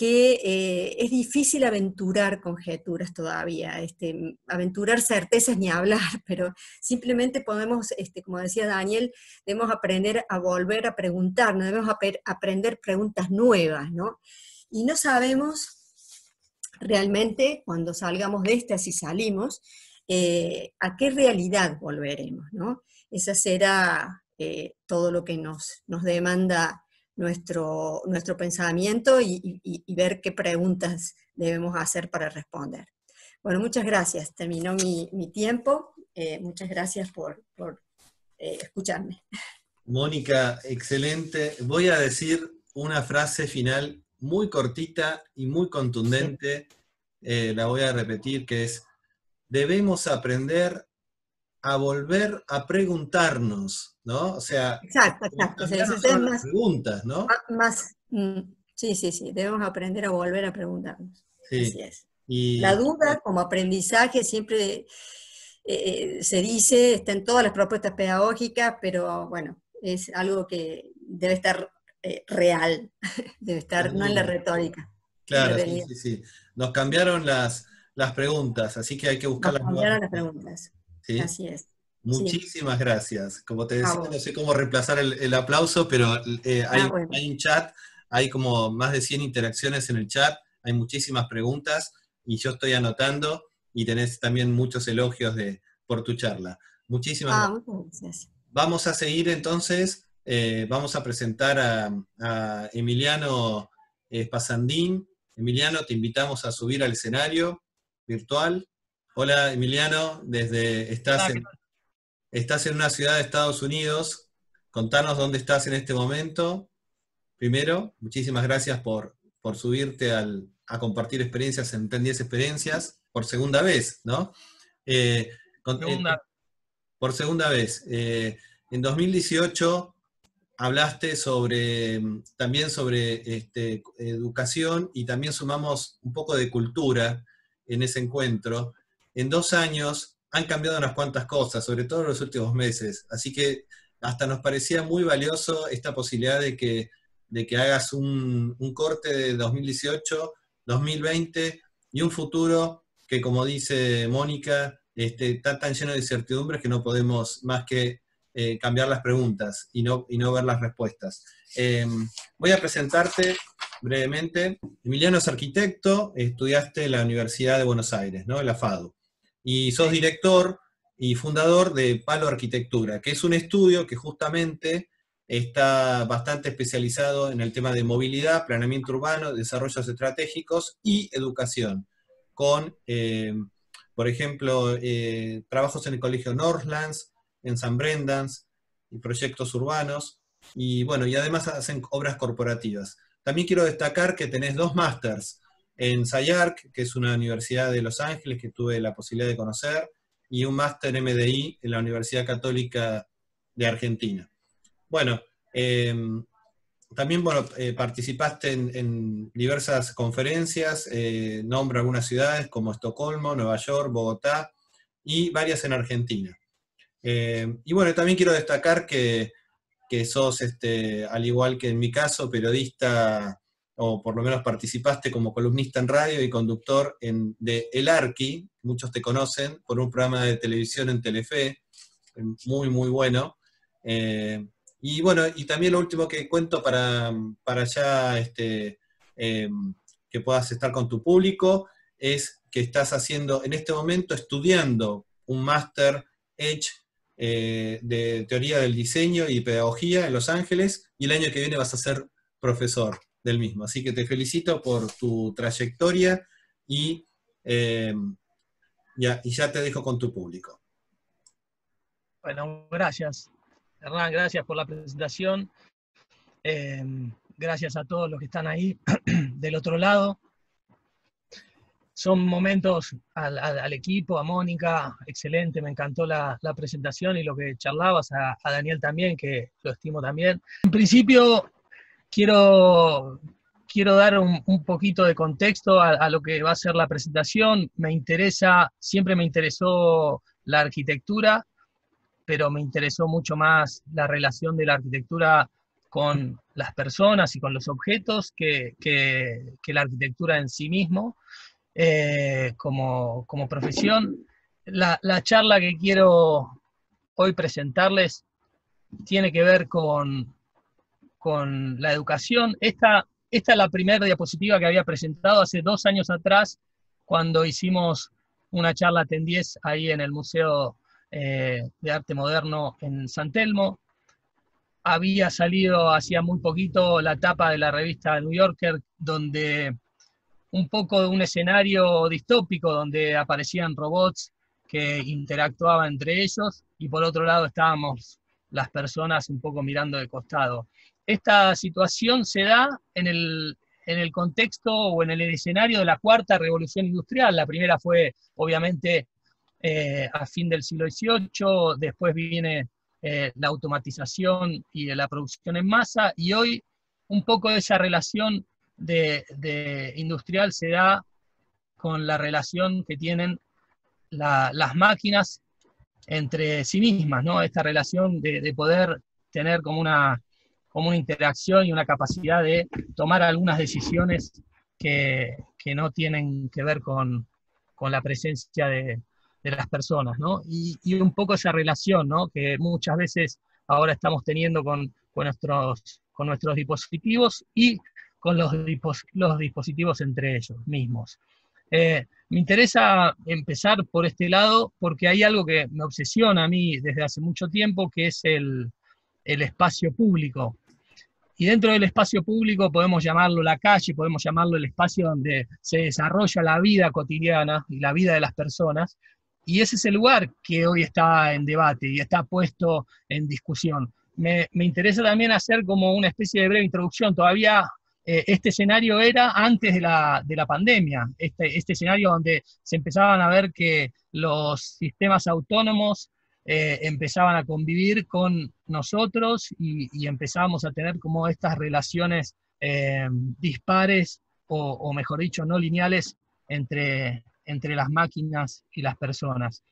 que eh, es difícil aventurar conjeturas todavía, este, aventurar certezas ni hablar, pero simplemente podemos, este, como decía Daniel, debemos aprender a volver a preguntarnos, debemos aprender preguntas nuevas, ¿no? Y no sabemos realmente cuando salgamos de esta, si salimos, eh, a qué realidad volveremos, ¿no? Esa será eh, todo lo que nos, nos demanda nuestro, nuestro pensamiento y, ver qué preguntas debemos hacer para responder. Bueno, muchas gracias. Terminó mi, tiempo. Eh, muchas gracias por, eh, escucharme. Mónica, excelente. Voy a decir una frase final muy cortita y muy contundente. Eh, la voy a repetir, que es, debemos aprender a volver a preguntarnos, ¿no? O sea, exacto, exacto. más, preguntas, ¿no? Más, mm, sí, sí, sí, debemos aprender a volver a preguntarnos. Sí. Así es. la duda como aprendizaje siempre eh, se dice, está en todas las propuestas pedagógicas, pero bueno, es algo que debe estar eh, real, debe estar, no en la retórica. Claro, sí, sí, sí. Nos cambiaron las, las preguntas, así que hay que buscar Nos cambiaron las preguntas. Así es. Muchísimas gracias. Como te decía, no sé cómo reemplazar el, aplauso, pero eh, ah, hay, un chat, hay como más de 100 interacciones en el chat, hay muchísimas preguntas y yo estoy anotando y tenés también muchos elogios de, por tu charla. Muchísimas ah, gracias. Vamos a seguir entonces, eh, vamos a presentar a, Emiliano Pasandín. Emiliano, te invitamos a subir al escenario virtual. Hola Emiliano, desde estás, en, estás en una ciudad de Estados Unidos. Contanos dónde estás en este momento. Primero, muchísimas gracias por, por subirte a compartir experiencias en TEN 10 Experiencias por segunda vez, ¿no? Eh, eh, por segunda vez. Eh, en 2018 hablaste sobre, también sobre este, educación y también sumamos un poco de cultura en ese encuentro en dos años han cambiado unas cuantas cosas, sobre todo en los últimos meses. Así que hasta nos parecía muy valioso esta posibilidad de que, de que hagas un, corte de 2018, 2020 y un futuro que, como dice Mónica, este, está tan lleno de incertidumbres que no podemos más que eh, cambiar las preguntas y no, y no ver las respuestas. Em, voy a presentarte brevemente. Emiliano es arquitecto, estudiaste en la Universidad de Buenos Aires, ¿no? La FADU y sos director y fundador de Palo Arquitectura, que es un estudio que justamente está bastante especializado en el tema de movilidad, planeamiento urbano, desarrollos estratégicos y educación, con, eh, por ejemplo, eh, trabajos en el Colegio Northlands, en San Brendan's, y proyectos urbanos, y bueno, y además hacen obras corporativas. También quiero destacar que tenés dos másters, en SAYARC, que es una universidad de Los Ángeles que tuve la posibilidad de conocer, y un máster MDI en la Universidad Católica de Argentina. Bueno, em, también bueno, eh, participaste en, diversas conferencias, eh, nombro algunas ciudades como Estocolmo, Nueva York, Bogotá y varias en Argentina. Em, y bueno, también quiero destacar que, que sos, este, al igual que en mi caso, periodista o por lo menos participaste como columnista en radio y conductor de El Arqui, muchos te conocen, por un programa de televisión en Telefe, muy, muy bueno. Eh, y bueno, y también lo último que cuento para, para ya este, em, que puedas estar con tu público es que estás haciendo en este momento estudiando un máster Edge eh, de teoría del diseño y pedagogía en Los Ángeles y el año que viene vas a ser profesor del mismo. Así que te felicito por tu trayectoria y, eh, ya, y ya te dejo con tu público. Bueno, gracias. Hernán, gracias por la presentación. Eh, gracias a todos los que están ahí del otro lado. Son momentos al, equipo, a Mónica, excelente, me encantó la, presentación y lo que charlabas, a, a Daniel también, que lo estimo también. En principio, quiero, quiero dar un, poquito de contexto a, lo que va a ser la presentación. Me interesa, siempre me interesó la arquitectura, pero me interesó mucho más la relación de la arquitectura con las personas y con los objetos que, la arquitectura en sí mismo eh, como, profesión. La, charla que quiero hoy presentarles tiene que ver con, con la educación. Esta, esta es la primera diapositiva que había presentado hace dos años atrás, cuando hicimos una charla TEN 10 ahí en el Museo eh, de Arte Moderno en San Telmo había salido hacía muy poquito la tapa de la revista New Yorker, donde un poco de un escenario distópico, donde aparecían robots que interactuaban entre ellos, y por otro lado estábamos las personas un poco mirando de costado. Esta situación se da en el, en el contexto o en el escenario de la cuarta revolución industrial. La primera fue, obviamente, eh, a fin del siglo XVIII, después viene eh, la automatización y la producción en masa, y hoy un poco esa relación de, industrial se da con la relación que tienen las máquinas entre sí mismas, ¿no? Esta relación de, poder tener como una, como una interacción y una capacidad de tomar algunas decisiones que, no tienen que ver con la presencia de, de las personas, ¿no? Y, un poco esa relación, ¿no? Que muchas veces ahora estamos teniendo con, nuestros, con nuestros dispositivos y con los, los dispositivos entre ellos mismos. Eh, me interesa empezar por este lado porque hay algo que me obsesiona a mí desde hace mucho tiempo, que es el, el espacio público. Y dentro del espacio público podemos llamarlo la calle, podemos llamarlo el espacio donde se desarrolla la vida cotidiana y la vida de las personas, y ese es el lugar que hoy está en debate y está puesto en discusión. Me, interesa también hacer como una especie de breve introducción. Todavía eh, este escenario era antes de la, pandemia, este, este, escenario donde se empezaban a ver que los sistemas autónomos eh, empezaban a convivir con nosotros y, empezábamos a tener como estas relaciones eh, dispares o, mejor dicho, no lineales entre, entre las máquinas y las personas.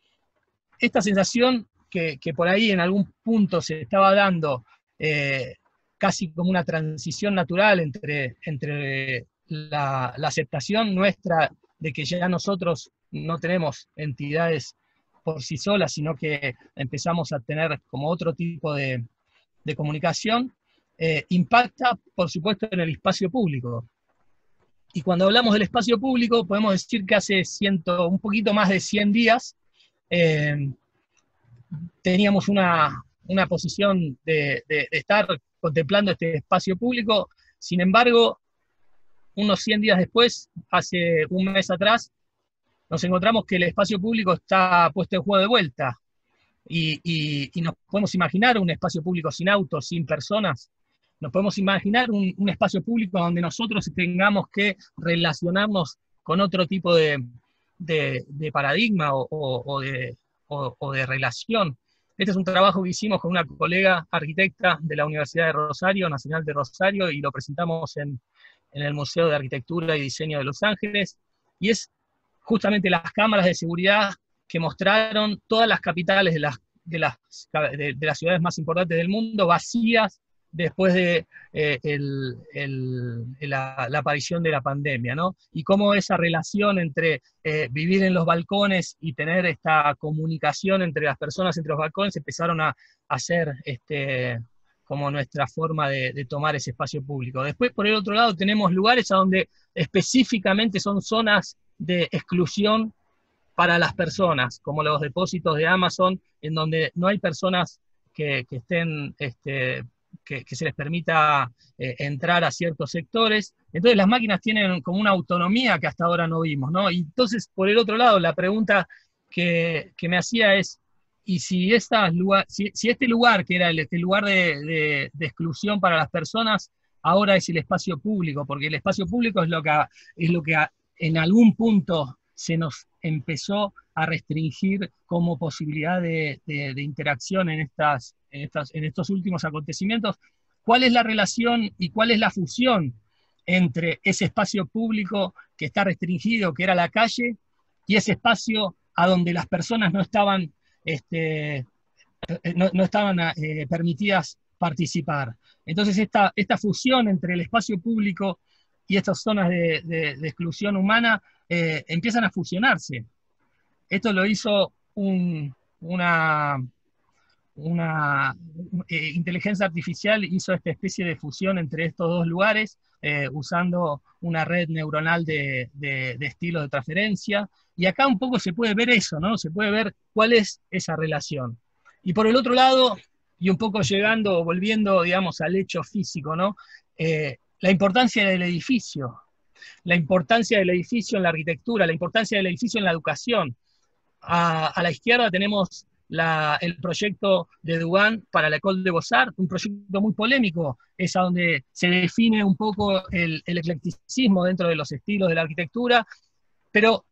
Esta sensación que, por ahí en algún punto se estaba dando eh, casi como una transición natural entre, entre la, aceptación nuestra de que ya nosotros no tenemos entidades por sí solas, sino que empezamos a tener como otro tipo de, comunicación, eh, impacta, por supuesto, en el espacio público. Y cuando hablamos del espacio público, podemos decir que hace ciento, un poquito más de 100 días eh, teníamos una, posición de, estar contemplando este espacio público. Sin embargo, unos 100 días después, hace un mes atrás, nos encontramos que el espacio público está puesto en juego de vuelta. y, nos podemos imaginar un espacio público sin autos, sin personas, nos podemos imaginar un, espacio público donde nosotros tengamos que relacionarnos con otro tipo de, paradigma o, de, relación. Este es un trabajo que hicimos con una colega arquitecta de la Universidad de Rosario, Nacional de Rosario, y lo presentamos en, el Museo de Arquitectura y Diseño de Los Ángeles. Y es justamente las cámaras de seguridad que mostraron todas las capitales de las, de las, de las ciudades más importantes del mundo vacías después de eh, la, aparición de la pandemia, ¿no? Y cómo esa relación entre eh, vivir en los balcones y tener esta comunicación entre las personas entre los balcones empezaron a, hacer este, como nuestra forma de, tomar ese espacio público. Después, por el otro lado, tenemos lugares a donde específicamente son zonas de exclusión para las personas, como los depósitos de Amazon, en donde no hay personas que, estén este, que, se les permita eh, entrar a ciertos sectores. Entonces las máquinas tienen como una autonomía que hasta ahora no vimos, ¿no? Y entonces, por el otro lado, la pregunta que, me hacía es, ¿y si, si, este lugar, que era el, este lugar de, exclusión para las personas, ahora es el espacio público? Porque el espacio público es lo que, es lo que en algún punto se nos empezó a restringir como posibilidad de, interacción en, estos últimos acontecimientos. ¿Cuál es la relación y cuál es la fusión entre ese espacio público que está restringido, que era la calle, y ese espacio a donde las personas no estaban, este, no, estaban eh, permitidas participar? Entonces esta, esta fusión entre el espacio público y estas zonas de, exclusión humana eh, empiezan a fusionarse. Esto lo hizo una, eh, inteligencia artificial, hizo esta especie de fusión entre estos dos lugares, eh, usando una red neuronal de, de, de de transferencia. Y acá un poco se puede ver eso, ¿no? Se puede ver cuál es esa relación. Y por el otro lado, y un poco llegando, volviendo, digamos, al hecho físico, ¿no? La importancia del edificio, la importancia del edificio en la arquitectura, la importancia del edificio en la educación. A, la izquierda tenemos el proyecto de Dugan para la École de Beaux-Arts, un proyecto muy polémico, es donde se define un poco el, eclecticismo dentro de los estilos de la arquitectura, pero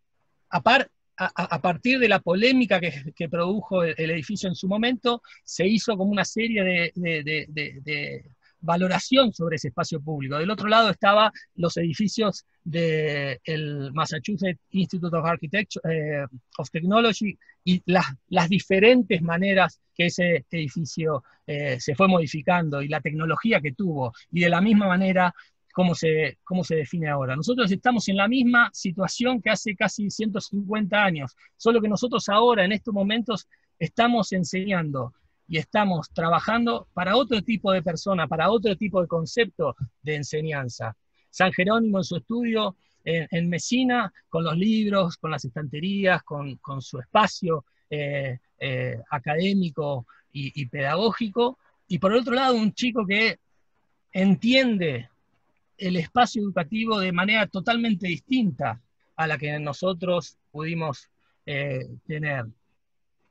a, partir de la polémica que, produjo el, edificio en su momento, se hizo como una serie de, valoración sobre ese espacio público. Del otro lado estaban los edificios del Massachusetts Institute of Architecture, eh, of Technology y las, diferentes maneras que ese edificio eh, se fue modificando y la tecnología que tuvo. Y de la misma manera cómo se, cómo se define ahora. Nosotros estamos en la misma situación que hace casi 150 años, solo que nosotros ahora, en estos momentos, estamos enseñando y estamos trabajando para otro tipo de persona, para otro tipo de concepto de enseñanza. San Jerónimo en su estudio en, Mesina, con los libros, con las estanterías, con, con su espacio eh, eh, académico y, y pedagógico, y por otro lado un chico que entiende el espacio educativo de manera totalmente distinta a la que nosotros pudimos eh, tener.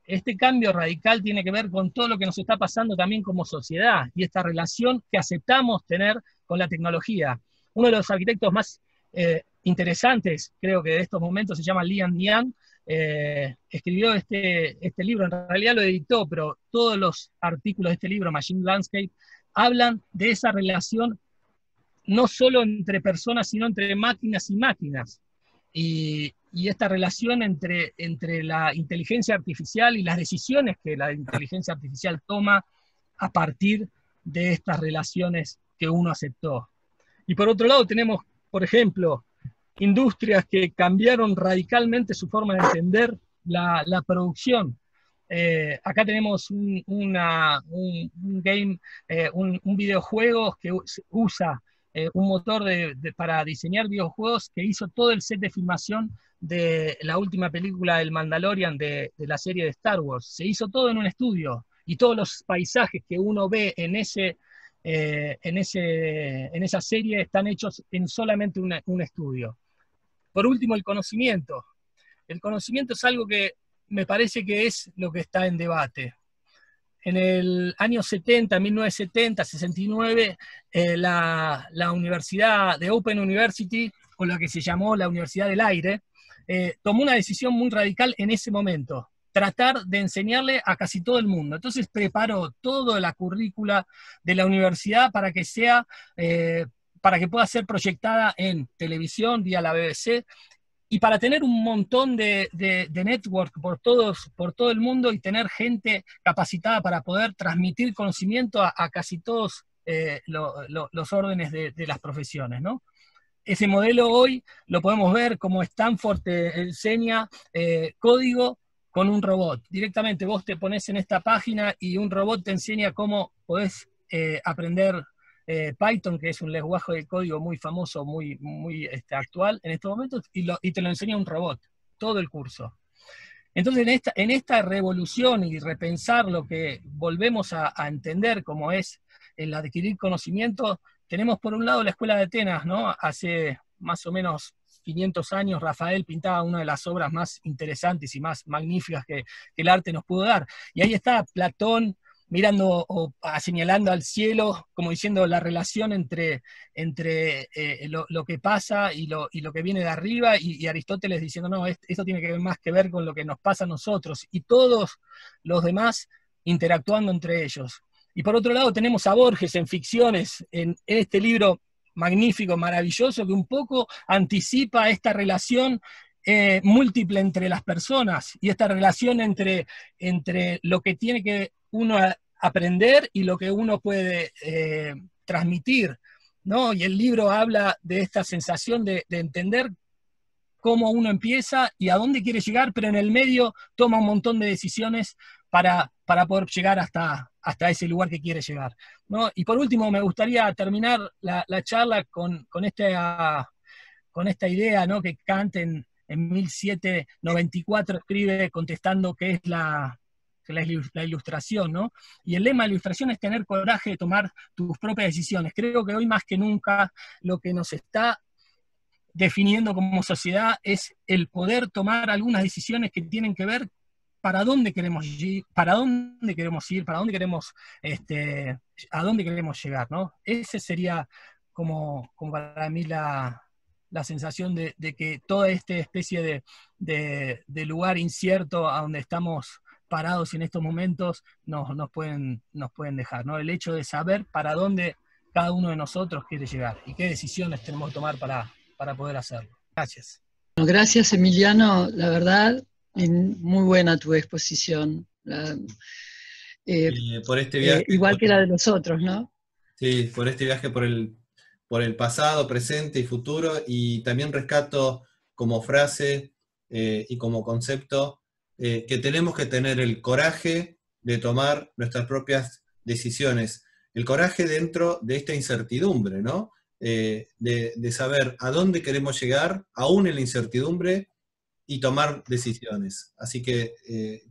Este cambio radical tiene que ver con todo lo que nos está pasando también como sociedad y esta relación que aceptamos tener con la tecnología. Uno de los arquitectos más eh, interesantes, creo que de estos momentos, se llama Liam Nian, eh, escribió este, este libro, en realidad lo editó, pero todos los artículos de este libro, Machine Landscape, hablan de esa relación no solo entre personas, sino entre máquinas y máquinas. Y, esta relación entre, entre la inteligencia artificial y las decisiones que la inteligencia artificial toma a partir de estas relaciones que uno aceptó. Y por otro lado tenemos, por ejemplo, industrias que cambiaron radicalmente su forma de entender la, producción. Eh, acá tenemos un, game, eh, un, videojuego que usa eh, un motor para diseñar videojuegos que hizo todo el set de filmación de la última película del Mandalorian de, la serie de Star Wars. Se hizo todo en un estudio y todos los paisajes que uno ve en, ese, eh, en, ese, en esa serie están hechos en solamente un estudio. Por último, el conocimiento. El conocimiento es algo que me parece que es lo que está en debate en el año 70, 1970, 69, la, Universidad de Open University, o lo que se llamó la Universidad del Aire, eh, tomó una decisión muy radical en ese momento, tratar de enseñarle a casi todo el mundo. Entonces preparó toda la currícula de la universidad para que sea, eh, para que pueda ser proyectada en televisión vía la BBC y para tener un montón de, network por, todos, por todo el mundo y tener gente capacitada para poder transmitir conocimiento a, casi todos eh, los órdenes de, las profesiones, ¿no? Ese modelo hoy lo podemos ver como Stanford te enseña eh, código con un robot. Directamente vos te pones en esta página y un robot te enseña cómo podés eh, aprender eh, Python, que es un lenguaje de código muy famoso, muy, muy este, actual en estos momentos, y, te lo enseña un robot, todo el curso. Entonces, en esta, en esta revolución y repensar lo que volvemos a, entender como es el adquirir conocimiento, tenemos por un lado la Escuela de Atenas, ¿no? Hace más o menos 500 años Rafael pintaba una de las obras más interesantes y más magníficas que, el arte nos pudo dar. Y ahí está Platón, mirando o señalando al cielo, como diciendo la relación entre, entre eh, lo, que pasa y lo, y lo, que viene de arriba, y, Aristóteles diciendo, no, esto tiene que ver más que ver con lo que nos pasa a nosotros, y todos los demás interactuando entre ellos. Y por otro lado tenemos a Borges en ficciones, en, este libro magnífico, maravilloso, que un poco anticipa esta relación eh, múltiple entre las personas y esta relación entre, entre lo que tiene que uno aprender y lo que uno puede eh, transmitir, ¿no? Y el libro habla de esta sensación de, entender cómo uno empieza y a dónde quiere llegar, pero en el medio toma un montón de decisiones para, para poder llegar hasta, hasta ese lugar que quiere llegar. ¿no? Y por último, me gustaría terminar la, charla con, con, esta, con esta idea ¿no? que Kant en, en 1794 escribe contestando qué es la, la, ilustración, ¿no? Y el lema de la ilustración es tener coraje de tomar tus propias decisiones. Creo que hoy más que nunca lo que nos está definiendo como sociedad es el poder tomar algunas decisiones que tienen que ver para dónde queremos ir, para dónde queremos ir, para dónde queremos, este, a dónde queremos llegar, ¿no? Ese sería como, como para mí la, la sensación de, que toda esta especie de, de, lugar incierto a donde estamos parados en estos momentos nos, nos, pueden, nos pueden dejar, ¿no? El hecho de saber para dónde cada uno de nosotros quiere llegar y qué decisiones tenemos que tomar para, para poder hacerlo. Gracias. Gracias Emiliano, la verdad, muy buena tu exposición. Eh, por este viaje, eh, igual que la de los otros, ¿no? Sí, por este viaje por el, por el pasado, presente y futuro, y también rescato como frase eh, y como concepto eh, que tenemos que tener el coraje de tomar nuestras propias decisiones, el coraje dentro de esta incertidumbre, ¿no? Eh, de, saber a dónde queremos llegar, aún en la incertidumbre, y tomar decisiones. Así que eh,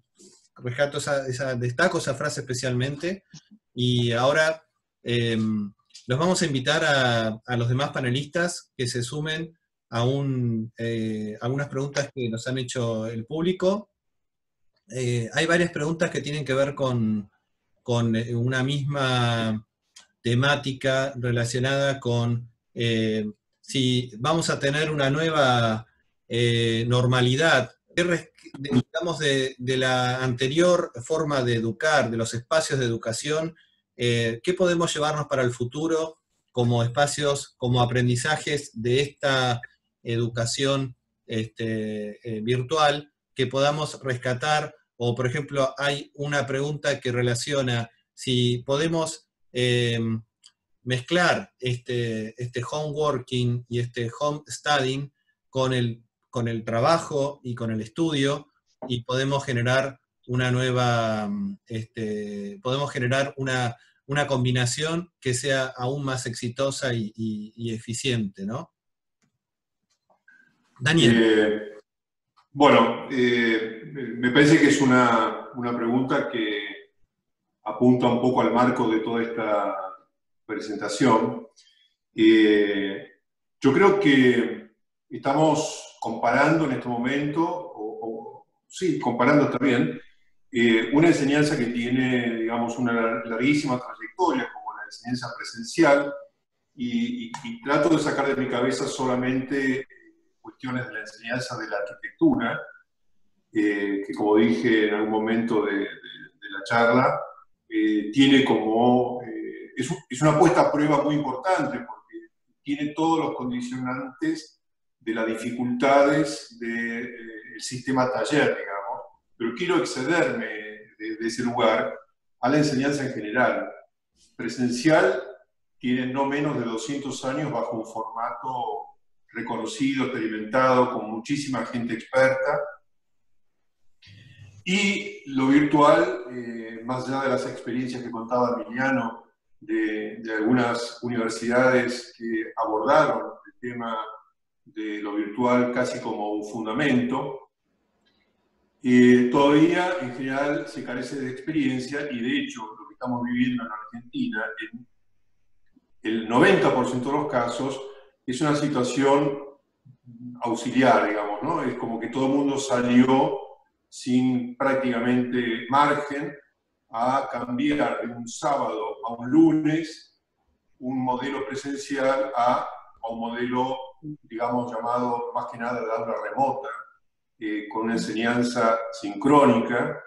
esa, destaco esa frase especialmente, y ahora los vamos a invitar a, los demás panelistas que se sumen a, un, a algunas preguntas que nos han hecho el público eh, hay varias preguntas que tienen que ver con, eh, una misma temática relacionada con eh, si vamos a tener una nueva normalidad, digamos, de, la anterior forma de educar, de los espacios de educación, ¿qué podemos llevarnos para el futuro como espacios, como aprendizajes de esta educación este, virtual? que podamos rescatar, o por ejemplo hay una pregunta que relaciona si podemos eh, mezclar este, este home working y este home studying con el, con el trabajo y con el estudio y podemos generar una nueva, este, podemos generar una, combinación que sea aún más exitosa y, eficiente, ¿no? Daniel. Eh, bueno, eh, me parece que es una, pregunta que apunta un poco al marco de toda esta presentación. Eh, yo creo que estamos comparando en este momento, o, sí, comparando también, eh, una enseñanza que tiene, digamos, una larguísima trayectoria como la enseñanza presencial, y trato de sacar de mi cabeza solamente cuestiones de la enseñanza de la arquitectura, eh, que como dije en algún momento de, la charla, eh, tiene como, eh, es, una puesta a prueba muy importante porque tiene todos los condicionantes de las dificultades del sistema taller, digamos, pero quiero excederme de, de ese lugar a la enseñanza en general. Presencial tiene no menos de 200 años bajo un formato reconocido, experimentado, con muchísima gente experta. Y lo virtual, eh, más allá de las experiencias que contaba Emiliano, de, algunas universidades que abordaron el tema de lo virtual casi como un fundamento, eh, todavía en general se carece de experiencia y de hecho lo que estamos viviendo en Argentina, en el 90% de los casos, es una situación auxiliar, digamos, ¿no? Es como que todo el mundo salió sin prácticamente margen a cambiar de un sábado a un lunes un modelo presencial a, un modelo, digamos, llamado más que nada de aula remota, eh, con una enseñanza sincrónica,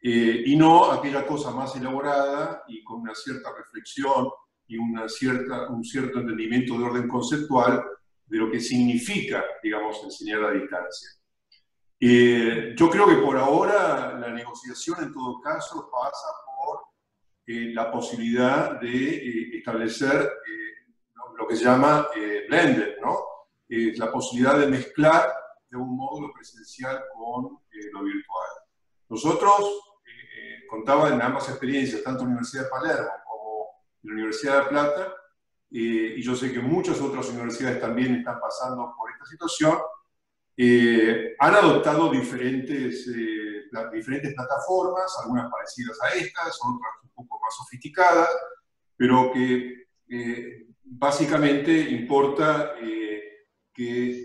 eh, y no aquella cosa más elaborada y con una cierta reflexión y una cierta, un cierto entendimiento de orden conceptual de lo que significa, digamos, enseñar a distancia. Eh, yo creo que por ahora la negociación en todo caso pasa por la posibilidad de establecer lo que se llama blended, ¿no? La posibilidad de mezclar de un módulo presencial con lo virtual. Nosotros contaba en ambas experiencias, tanto en la Universidad de Palermo como en la Universidad de La Plata, y yo sé que muchas otras universidades también están pasando por esta situación, eh, han adoptado diferentes, eh, diferentes plataformas, algunas parecidas a estas, otras un poco más sofisticadas, pero que eh, básicamente importa que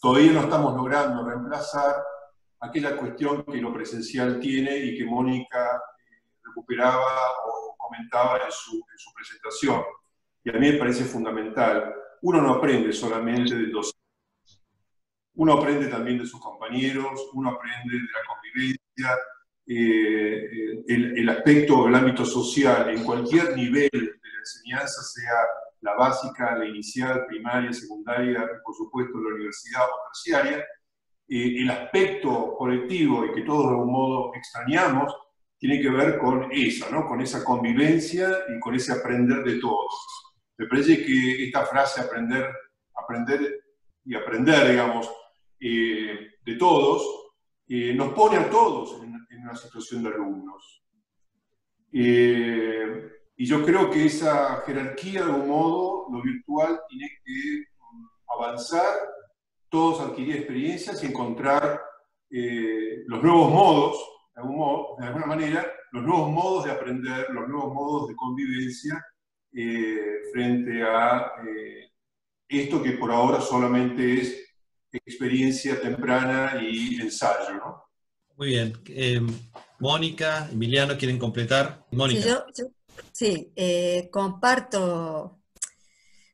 todavía no estamos logrando reemplazar aquella cuestión que lo presencial tiene y que Mónica recuperaba o comentaba en su, en su presentación. Y a mí me parece fundamental. Uno no aprende solamente de los uno aprende también de sus compañeros, uno aprende de la convivencia, eh, el, el, aspecto, el ámbito social, en cualquier nivel de la enseñanza, sea la básica, la inicial, primaria, secundaria, y por supuesto la universidad o terciaria, eh, el aspecto colectivo y que todos de algún modo extrañamos, tiene que ver con esa, ¿no? con esa convivencia y con ese aprender de todos. Me parece que esta frase, aprender, aprender y aprender, digamos, eh, de todos, eh, nos pone a todos en, una situación de alumnos. Eh, y yo creo que esa jerarquía, de algún modo, lo virtual tiene que mm, avanzar, todos adquirir experiencias y encontrar los nuevos modos, de, de, alguna manera, los nuevos modos de aprender, los nuevos modos de convivencia frente a esto que por ahora solamente es experiencia temprana y ensayo, ¿no? Muy bien. Eh, Mónica, Emiliano, ¿quieren completar? Mónica. Sí, eh, comparto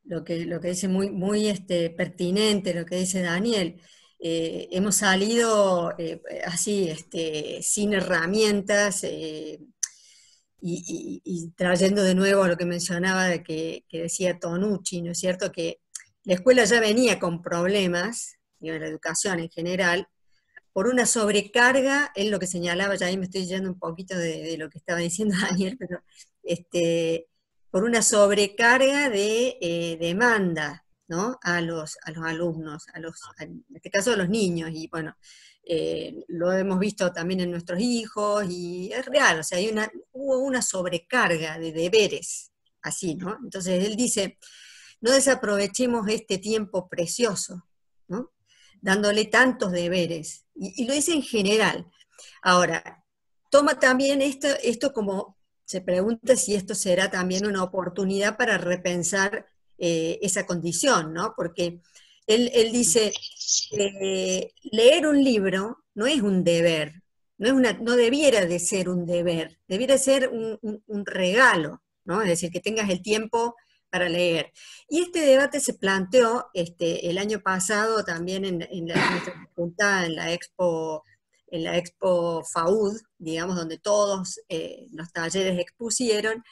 lo que, lo que dice muy, muy este, pertinente, lo que dice Daniel. Eh, hemos salido así, este, sin herramientas y, trayendo de nuevo lo que mencionaba de que, que decía Tonucci, ¿no es cierto? Que la escuela ya venía con problemas de la educación en general, por una sobrecarga, es lo que señalaba, ya ahí me estoy yendo un poquito de, lo que estaba diciendo Daniel, pero este, por una sobrecarga de eh, demanda ¿no? a, los, a los alumnos, a los, en este caso a los niños, y bueno, eh, lo hemos visto también en nuestros hijos, y es real, o sea, hay una, hubo una sobrecarga de deberes, así, ¿no? Entonces él dice, no desaprovechemos este tiempo precioso, ¿no? dándole tantos deberes. Y, lo dice en general. Ahora, toma también esto, esto como, se pregunta si esto será también una oportunidad para repensar eh, esa condición, ¿no? Porque él, dice, eh, leer un libro no es un deber, no, es una, no debiera de ser un deber, debiera ser un, regalo, ¿no? Es decir, que tengas el tiempo para leer. Y este debate se planteó este, el año pasado también en, la, en la Expo en la Expo FAUD, digamos, donde todos eh, los talleres expusieron,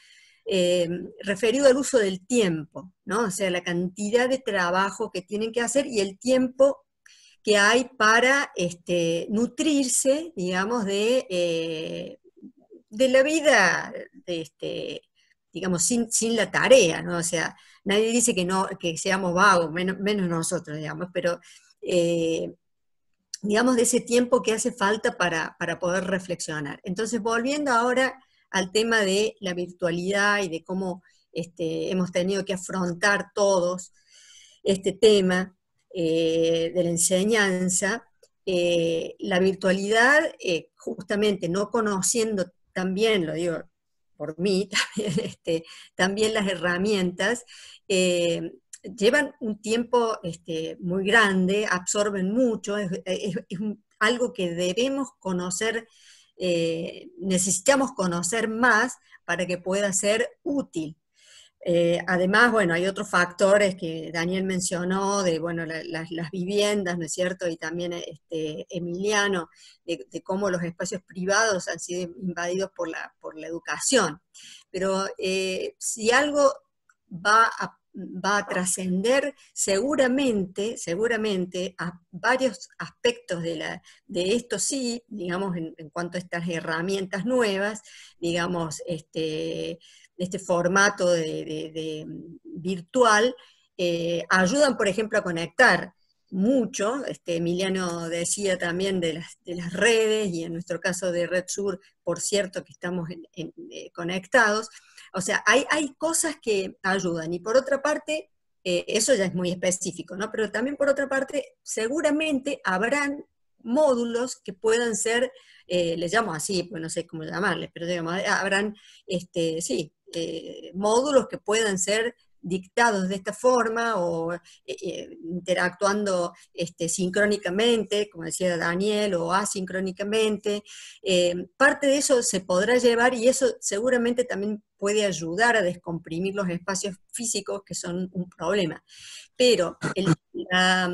eh, referido al uso del tiempo, ¿no? O sea, la cantidad de trabajo que tienen que hacer y el tiempo que hay para este, nutrirse, digamos, de, eh, de la vida este, digamos, sin, la tarea, ¿no? O sea, nadie dice que, no, que seamos vagos, menos, nosotros, digamos, pero digamos de ese tiempo que hace falta para, poder reflexionar. Entonces, volviendo ahora al tema de la virtualidad y de cómo este, hemos tenido que afrontar todos este tema eh, de la enseñanza, eh, la virtualidad, justamente no conociendo también, lo digo por mí, también, este, también las herramientas, eh, llevan un tiempo este, muy grande, absorben mucho, es, algo que debemos conocer, eh, necesitamos conocer más para que pueda ser útil. Eh, además, bueno, hay otros factores que Daniel mencionó, de, bueno, las viviendas, ¿no es cierto? Y también este, Emiliano, de, cómo los espacios privados han sido invadidos por la, por la educación. Pero eh, si algo va a va a trascender seguramente, seguramente a varios aspectos de, esto sí, digamos, en, cuanto a estas herramientas nuevas, digamos, este, este formato de, virtual, eh, ayudan, por ejemplo, a conectar mucho. Este, Emiliano decía también de las, de las, redes y en nuestro caso de Red Sur, por cierto, que estamos eh, conectados. O sea, hay, hay, cosas que ayudan. Y por otra parte, eh, eso ya es muy específico, ¿no? Pero también por otra parte, seguramente habrán módulos que puedan ser, eh, les llamo así, pues no sé cómo llamarles, pero digamos, habrán, este, sí, módulos que puedan ser dictados de esta forma o eh, eh, interactuando este, sincrónicamente, como decía Daniel, o asincrónicamente. Eh, parte de eso se podrá llevar y eso seguramente también puede ayudar a descomprimir los espacios físicos que son un problema. Pero la,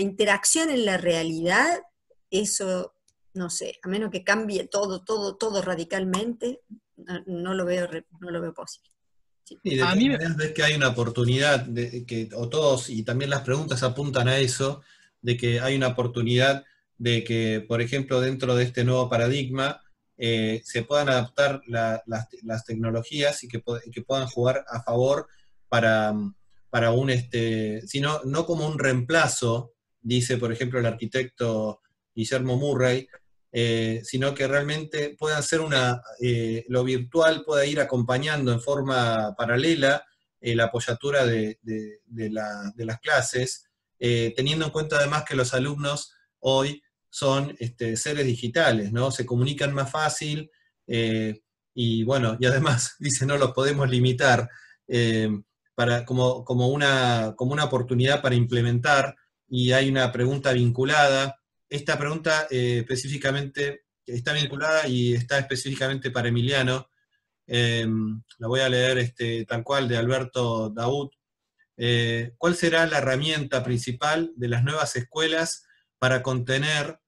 interacción en la realidad, eso no sé, a menos que cambie todo, todo, todo radicalmente, no, lo, veo, no lo veo posible. Y de a mí ves que hay una oportunidad, de que, o todos, y también las preguntas apuntan a eso, de que hay una oportunidad de que, por ejemplo, dentro de este nuevo paradigma, eh, se puedan adaptar las, tecnologías y que, puedan jugar a favor para, para un, este, sino no como un reemplazo, dice, por ejemplo, el arquitecto Guillermo Murray, eh, sino que realmente pueda ser una, eh, lo virtual pueda ir acompañando en forma paralela eh, la apoyatura de, las clases, teniendo en cuenta además que los alumnos hoy son este, seres digitales, ¿no? Se comunican más fácil y bueno, y además, dice, no los podemos limitar para, como, como, una, como una oportunidad para implementar y hay una pregunta vinculada esta pregunta eh, específicamente está vinculada y está específicamente para Emiliano. Em, la voy a leer este, tal cual de Alberto Daud. Eh, ¿Cuál será la herramienta principal de las nuevas escuelas para contener,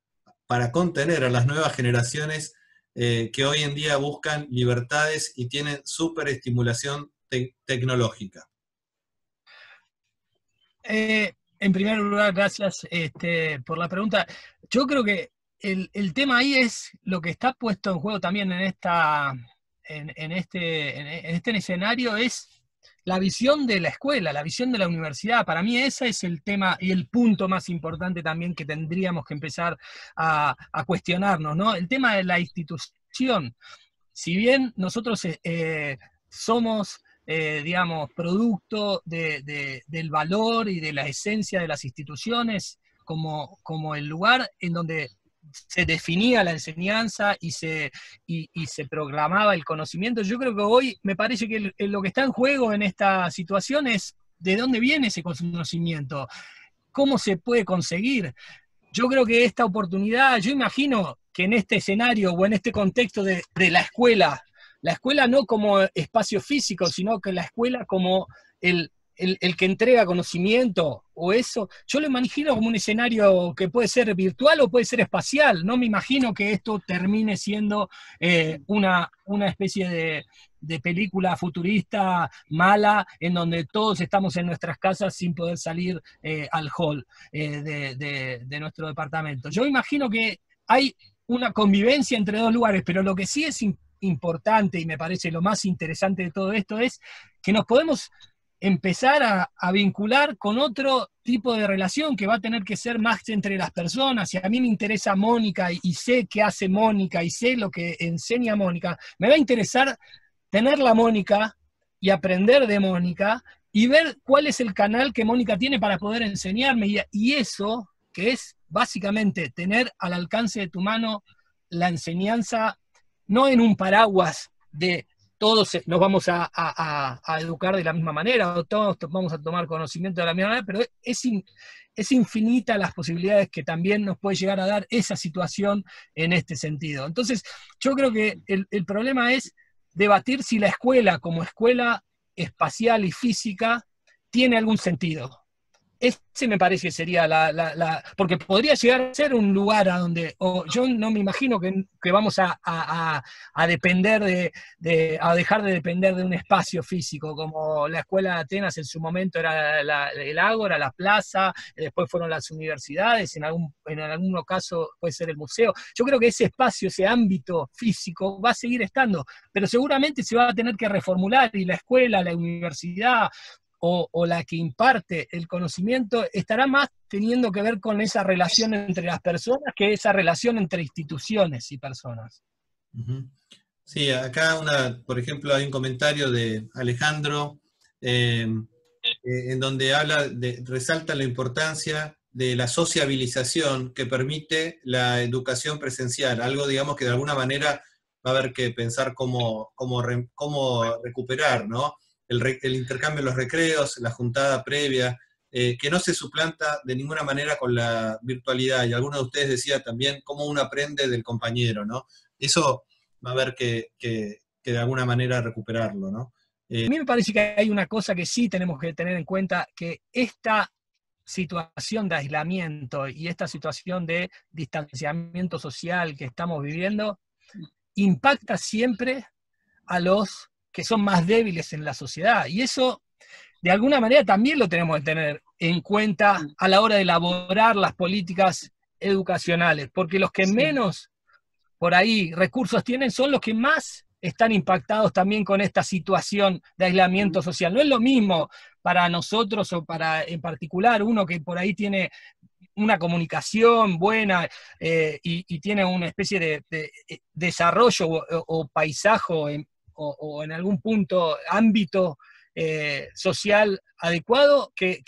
para contener a las nuevas generaciones eh, que hoy en día buscan libertades y tienen súper estimulación tecnológica? En primer lugar, gracias este, por la pregunta. Yo creo que el, tema ahí es lo que está puesto en juego también en, esta, en, este, en este escenario, es la visión de la escuela, la visión de la universidad. Para mí ese es el tema y el punto más importante también que tendríamos que empezar a, cuestionarnos, ¿no? El tema de la institución. Si bien nosotros eh, somos eh, digamos, producto del valor y de la esencia de las instituciones como, como el lugar en donde se definía la enseñanza y se, y, se programaba el conocimiento. Yo creo que hoy me parece que lo que está en juego en esta situación es de dónde viene ese conocimiento, cómo se puede conseguir. Yo creo que esta oportunidad, yo imagino que en este escenario o en este contexto de, de la escuela la escuela no como espacio físico, sino que la escuela como el, que entrega conocimiento o eso, yo lo imagino como un escenario que puede ser virtual o puede ser espacial. No me imagino que esto termine siendo eh, una, una, especie de, película futurista mala en donde todos estamos en nuestras casas sin poder salir eh, al hall eh, de, de nuestro departamento. Yo imagino que hay una convivencia entre dos lugares, pero lo que sí es importante y me parece lo más interesante de todo esto es que nos podemos empezar a, vincular con otro tipo de relación que va a tener que ser más entre las personas. Y a mí me interesa Mónica y, sé qué hace Mónica y sé lo que enseña Mónica, me va a interesar tener la Mónica y aprender de Mónica y ver cuál es el canal que Mónica tiene para poder enseñarme. Y eso, que es básicamente tener al alcance de tu mano la enseñanza no en un paraguas de todos nos vamos a, educar de la misma manera, o todos vamos a tomar conocimiento de la misma manera, pero es, es infinita las posibilidades que también nos puede llegar a dar esa situación en este sentido. Entonces, yo creo que el problema es debatir si la escuela como escuela espacial y física tiene algún sentido. Ese me parece que sería la, Porque podría llegar a ser un lugar a donde. O yo no me imagino que, vamos a, depender de, a dejar de depender de un espacio físico, como la escuela de Atenas en su momento era el Ágora, la plaza, después fueron las universidades, en algún, en algún caso puede ser el museo. Yo creo que ese espacio, ese ámbito físico va a seguir estando, pero seguramente se va a tener que reformular y la escuela, la universidad, o, la que imparte el conocimiento estará más teniendo que ver con esa relación entre las personas que esa relación entre instituciones y personas. Sí, acá, una, por ejemplo, hay un comentario de Alejandro eh, eh, en donde habla de, resalta la importancia de la sociabilización que permite la educación presencial, algo, digamos, que de alguna manera va a haber que pensar cómo, cómo, cómo recuperar, ¿no? El, intercambio de los recreos, la juntada previa, eh, que no se suplanta de ninguna manera con la virtualidad. Y alguno de ustedes decía también cómo uno aprende del compañero, ¿no? Eso va a haber que, de alguna manera recuperarlo, ¿no? A mí me parece que hay una cosa que sí tenemos que tener en cuenta, que esta situación de aislamiento y esta situación de distanciamiento social que estamos viviendo impacta siempre a los que son más débiles en la sociedad. Y eso, de alguna manera, también lo tenemos que tener en cuenta a la hora de elaborar las políticas educacionales, porque los que menos por ahí recursos tienen son los que más están impactados también con esta situación de aislamiento social. No es lo mismo para nosotros o para en particular uno que por ahí tiene una comunicación buena eh, y, tiene una especie de, eh, desarrollo o, paisaje o, en algún punto ámbito eh, social adecuado que,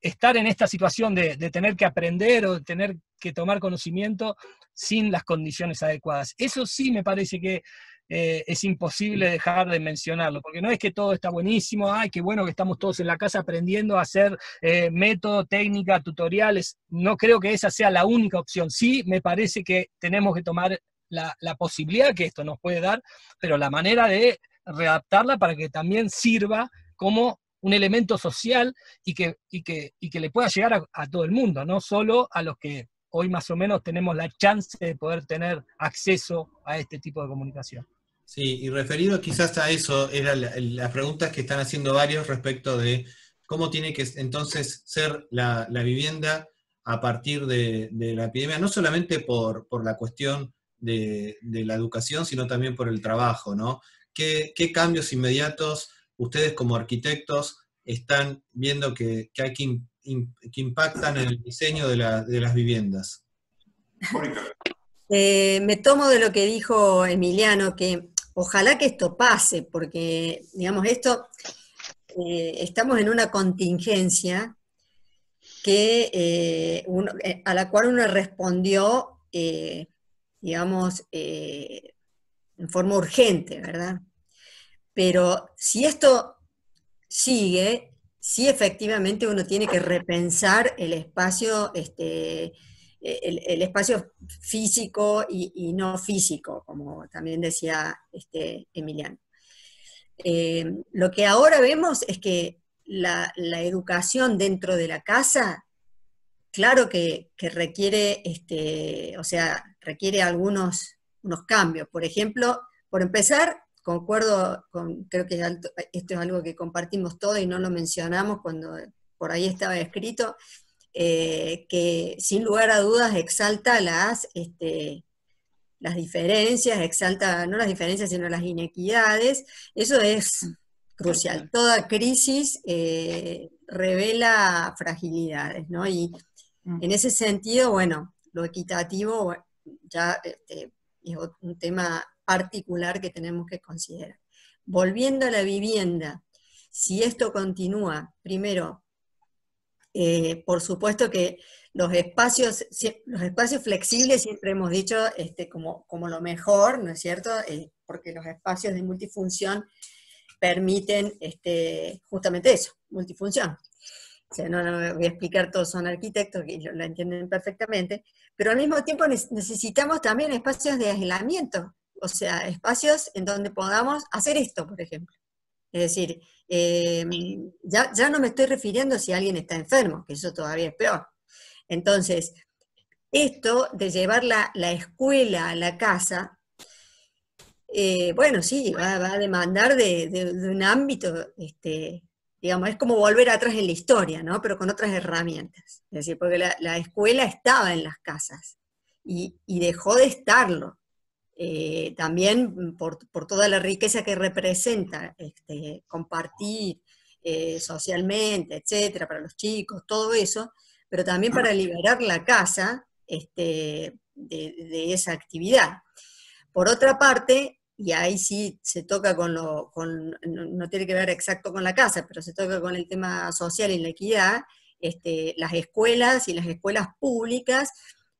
estar en esta situación de, tener que aprender o de tener que tomar conocimiento sin las condiciones adecuadas. Eso sí me parece que eh, es imposible dejar de mencionarlo, porque no es que todo está buenísimo, ay, qué bueno que estamos todos en la casa aprendiendo a hacer eh, método, técnica, tutoriales. No creo que esa sea la única opción. Sí, me parece que tenemos que tomar la, posibilidad que esto nos puede dar, pero la manera de readaptarla para que también sirva como un elemento social y que, que, que le pueda llegar a, todo el mundo, no solo a los que hoy más o menos tenemos la chance de poder tener acceso a este tipo de comunicación. Sí, y referido quizás a eso, eran las preguntas que están haciendo varios respecto de cómo tiene que entonces ser la, vivienda a partir de, la epidemia, no solamente por, por la cuestión de, la educación, sino también por el trabajo, ¿no? ¿Qué, cambios inmediatos ustedes como arquitectos están viendo que, hay que, impactan en el diseño de, las viviendas? Eh, me tomo de lo que dijo Emiliano, que ojalá que esto pase, porque, digamos, esto, eh, estamos en una contingencia que, eh, a la cual uno respondió digamos, eh, en forma urgente, ¿verdad? Pero si esto sigue, sí efectivamente uno tiene que repensar el espacio, este, el, espacio físico y, no físico, como también decía este, Emiliano. Eh, lo que ahora vemos es que la, educación dentro de la casa, claro que, que requiere, este, o sea, requiere algunos unos cambios. Por ejemplo, por empezar, concuerdo con, creo que esto es algo que compartimos todos y no lo mencionamos cuando por ahí estaba escrito, eh, que sin lugar a dudas exalta las, este, las diferencias, exalta no las diferencias, sino las inequidades. Eso es crucial. Toda crisis eh, revela fragilidades, ¿no? Y mm. en ese sentido, bueno, lo equitativo ya este, es un tema particular que tenemos que considerar. Volviendo a la vivienda, si esto continúa, primero, eh, por supuesto que los espacios, los espacios flexibles siempre hemos dicho este, como, como lo mejor, ¿no es cierto? Eh, porque los espacios de multifunción permiten este, justamente eso, multifunción. No, no voy a explicar, todos son arquitectos que lo entienden perfectamente, pero al mismo tiempo necesitamos también espacios de aislamiento, o sea, espacios en donde podamos hacer esto, por ejemplo. Es decir, eh, ya, no me estoy refiriendo si alguien está enfermo, que eso todavía es peor. Entonces, esto de llevar la, escuela a la casa, eh, bueno, sí, va, a demandar de, un ámbito, este, digamos, es como volver atrás en la historia, ¿no? Pero con otras herramientas. Es decir, porque la, escuela estaba en las casas y, dejó de estarlo. Eh, también por, toda la riqueza que representa este, compartir eh, socialmente, etcétera, para los chicos, todo eso, pero también para liberar la casa este, de, esa actividad. Por otra parte, y ahí sí se toca con lo, no, tiene que ver exacto con la casa, pero se toca con el tema social y la equidad, este, las escuelas y las escuelas públicas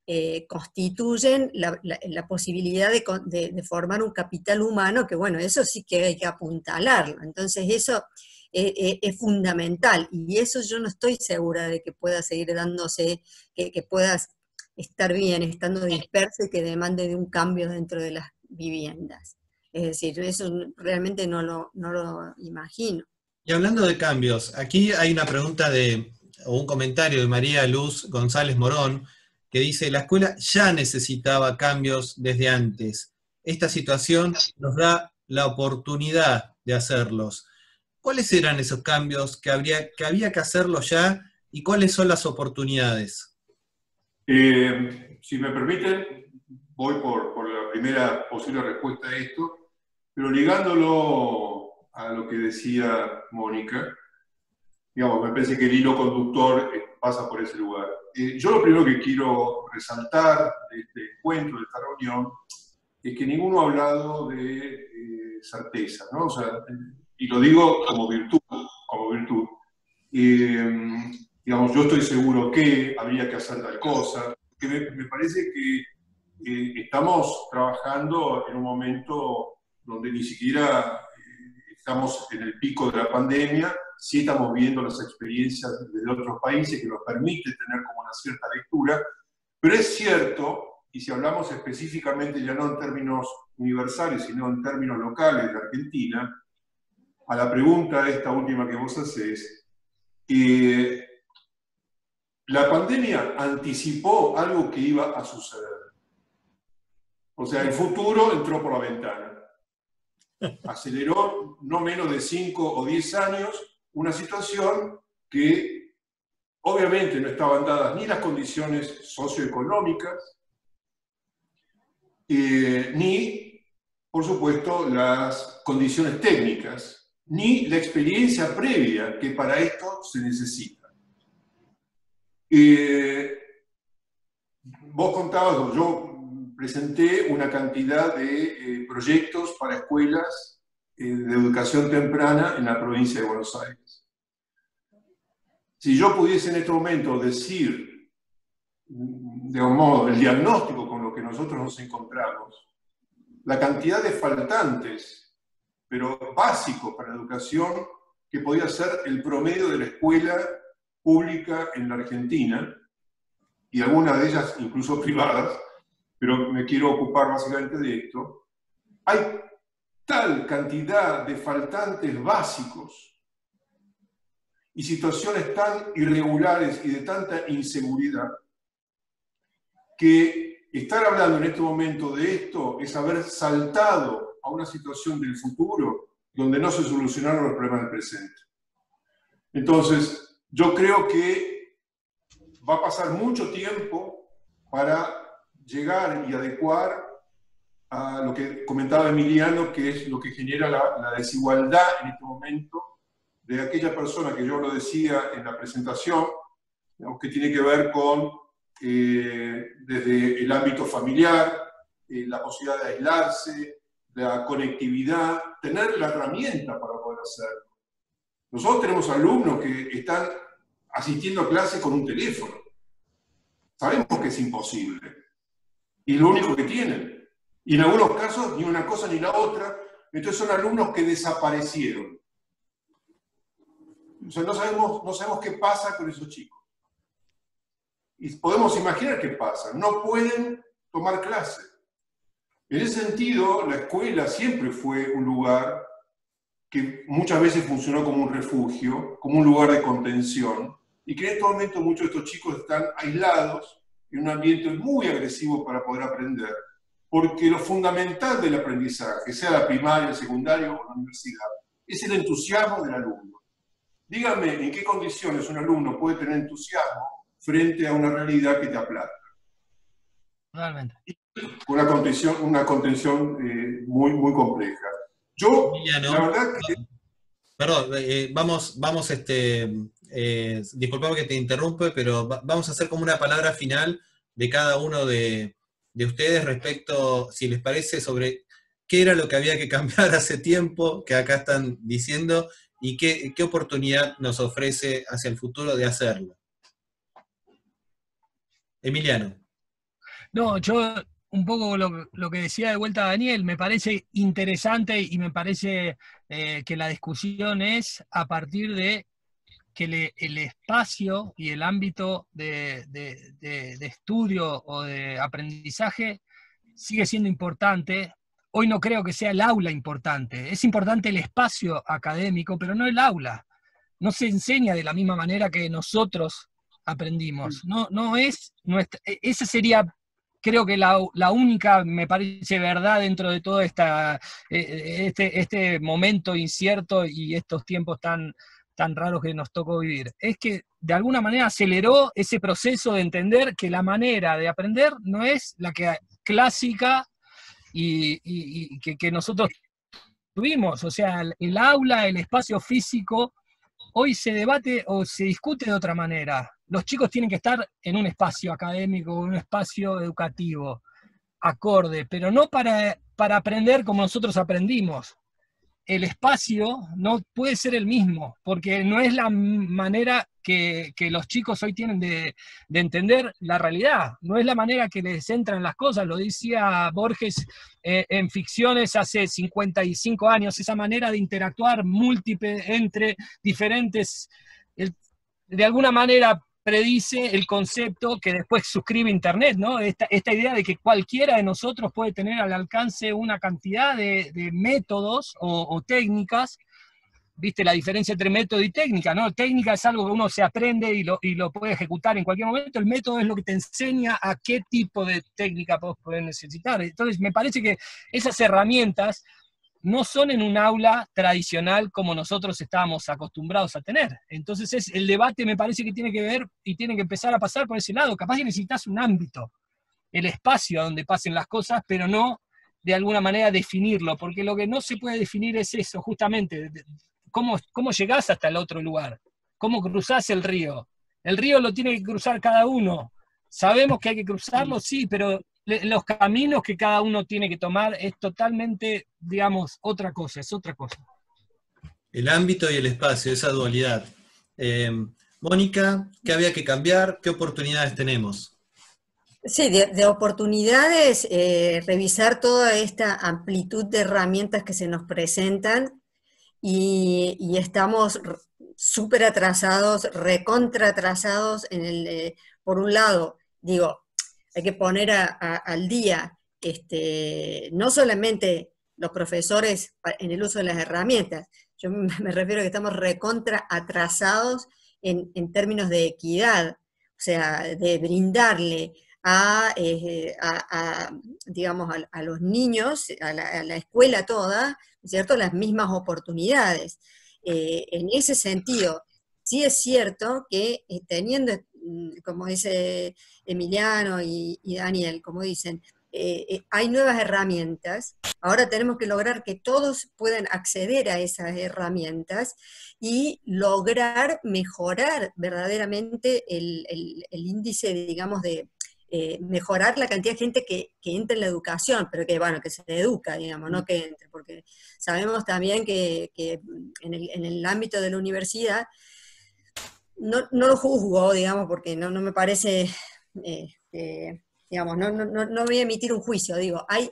eh, constituyen la, posibilidad de, formar un capital humano, que bueno, eso sí que hay que apuntalarlo. Entonces eso es, fundamental y eso yo no estoy segura de que pueda seguir dándose, que, que puedas estar bien estando disperso y que demande de un cambio dentro de las viviendas. Es decir, eso realmente no lo, no lo imagino. Y hablando de cambios, aquí hay una pregunta de, o un comentario de María Luz González Morón, que dice, la escuela ya necesitaba cambios desde antes. Esta situación nos da la oportunidad de hacerlos. ¿Cuáles eran esos cambios que, habría, que había que hacerlos ya y cuáles son las oportunidades? Eh, si me permiten, voy por, la primera posible respuesta a esto, pero ligándolo a lo que decía Mónica, digamos, me parece que el hilo conductor eh, pasa por ese lugar. Eh, yo lo primero que quiero resaltar de este encuentro, de esta reunión, es que ninguno ha hablado de certeza, ¿no? y lo digo como virtud, como virtud digamos, yo estoy seguro que habría que hacer tal cosa, que me, parece que eh, estamos trabajando en un momento donde ni siquiera eh, estamos en el pico de la pandemia, sí estamos viendo las experiencias de otros países que nos permite tener como una cierta lectura, pero es cierto, y si hablamos específicamente ya no en términos universales, sino en términos locales de Argentina, a la pregunta esta última que vos hacés, eh, la pandemia anticipó algo que iba a suceder. O sea, el futuro entró por la ventana. Aceleró no menos de 5 o 10 años una situación que obviamente no estaban dadas ni las condiciones socioeconómicas, eh, ni, por supuesto, las condiciones técnicas, ni la experiencia previa que para esto se necesita. Eh, vos contabas, yo presenté una cantidad de eh, proyectos para escuelas eh, de educación temprana en la provincia de Buenos Aires. Si yo pudiese en este momento decir, de un modo, el diagnóstico con lo que nosotros nos encontramos, la cantidad de faltantes, pero básicos para la educación, que podía ser el promedio de la escuela pública en la Argentina, y algunas de ellas incluso privadas, pero me quiero ocupar básicamente de esto, hay tal cantidad de faltantes básicos y situaciones tan irregulares y de tanta inseguridad que estar hablando en este momento de esto es haber saltado a una situación del futuro donde no se solucionaron los problemas del presente. Entonces, yo creo que va a pasar mucho tiempo para llegar y adecuar a lo que comentaba Emiliano, que es lo que genera la, desigualdad en este momento de aquella persona que yo lo decía en la presentación, que tiene que ver con eh, desde el ámbito familiar, eh, la posibilidad de aislarse, la conectividad, tener la herramienta para poder hacerlo. Nosotros tenemos alumnos que están asistiendo a clase con un teléfono. Sabemos que es imposible. Y lo único que tienen. Y en algunos casos ni una cosa ni la otra. Entonces son alumnos que desaparecieron. O sea, no sabemos, no sabemos qué pasa con esos chicos. Y podemos imaginar qué pasa. No pueden tomar clase. En ese sentido, la escuela siempre fue un lugar que muchas veces funcionó como un refugio, como un lugar de contención, y que en este momento muchos de estos chicos están aislados en un ambiente muy agresivo para poder aprender, porque lo fundamental del aprendizaje, sea la primaria, el secundario o la universidad, es el entusiasmo del alumno. Dígame en qué condiciones un alumno puede tener entusiasmo frente a una realidad que te aplasta. Realmente. Una contención, una contención eh, muy, muy compleja. Yo, la verdad que... Perdón, eh, vamos, vamos, este, eh, disculpame que te interrumpe, pero vamos a hacer como una palabra final de cada uno de, ustedes respecto, si les parece, sobre qué era lo que había que cambiar hace tiempo, que acá están diciendo, y qué, oportunidad nos ofrece hacia el futuro de hacerlo. Emiliano. No, yo un poco lo, que decía de vuelta Daniel, me parece interesante y me parece eh, que la discusión es a partir de que el espacio y el ámbito de, estudio o de aprendizaje sigue siendo importante. Hoy no creo que sea el aula importante. Es importante el espacio académico, pero no el aula. No se enseña de la misma manera que nosotros aprendimos. Mm. No, no es nuestra, e, esa sería creo que la, única, me parece verdad dentro de todo esta, e, este, este momento incierto y estos tiempos tan, tan raros que nos tocó vivir, es que de alguna manera aceleró ese proceso de entender que la manera de aprender no es la que clásica y, que, nosotros tuvimos, o sea, el aula, el espacio físico, hoy se debate o se discute de otra manera. Los chicos tienen que estar en un espacio académico, un espacio educativo, acorde, pero no para, para aprender como nosotros aprendimos, el espacio no puede ser el mismo, porque no es la manera que, los chicos hoy tienen de, entender la realidad, no es la manera que les entran las cosas, lo decía Borges eh, en ficciones hace 55 años, esa manera de interactuar múltiple entre diferentes, de alguna manera predice el concepto que después suscribe Internet, ¿no? Esta, idea de que cualquiera de nosotros puede tener al alcance una cantidad de, métodos o, técnicas, viste la diferencia entre método y técnica, ¿no? Técnica es algo que uno se aprende y lo, y lo puede ejecutar en cualquier momento, el método es lo que te enseña a qué tipo de técnica puedes necesitar. Entonces, me parece que esas herramientas no son en un aula tradicional como nosotros estábamos acostumbrados a tener. Entonces es, el debate me parece que tiene que ver y tiene que empezar a pasar por ese lado. Capaz que necesitas un ámbito, el espacio donde pasen las cosas, pero no de alguna manera definirlo, porque lo que no se puede definir es eso, justamente, cómo, cómo llegás hasta el otro lugar, cómo cruzás el río. El río lo tiene que cruzar cada uno. Sabemos que hay que cruzarlo, sí, pero los caminos que cada uno tiene que tomar es totalmente, digamos, otra cosa, es otra cosa. El ámbito y el espacio, esa dualidad. Eh, Mónica, ¿qué había que cambiar? ¿Qué oportunidades tenemos? Sí, de, oportunidades, eh, revisar toda esta amplitud de herramientas que se nos presentan y, estamos súper atrasados, recontra atrasados en el, eh, por un lado, digo, hay que poner al día este, no solamente los profesores en el uso de las herramientas, yo me refiero a que estamos recontra atrasados en, términos de equidad, o sea, de brindarle a, eh, digamos, a, los niños, a la, escuela toda, ¿cierto?, las mismas oportunidades. Eh, en ese sentido, sí es cierto que eh, teniendo como dice Emiliano y, Daniel, como dicen, eh, eh, hay nuevas herramientas, ahora tenemos que lograr que todos puedan acceder a esas herramientas y lograr mejorar verdaderamente el, índice, digamos, de eh, mejorar la cantidad de gente que, entra en la educación, pero que, bueno, que se educa, digamos, no que entre, porque sabemos también que, en, el, en el ámbito de la universidad, no, no lo juzgo, digamos, porque no, me parece, este, digamos, no, no, voy a emitir un juicio, digo, hay,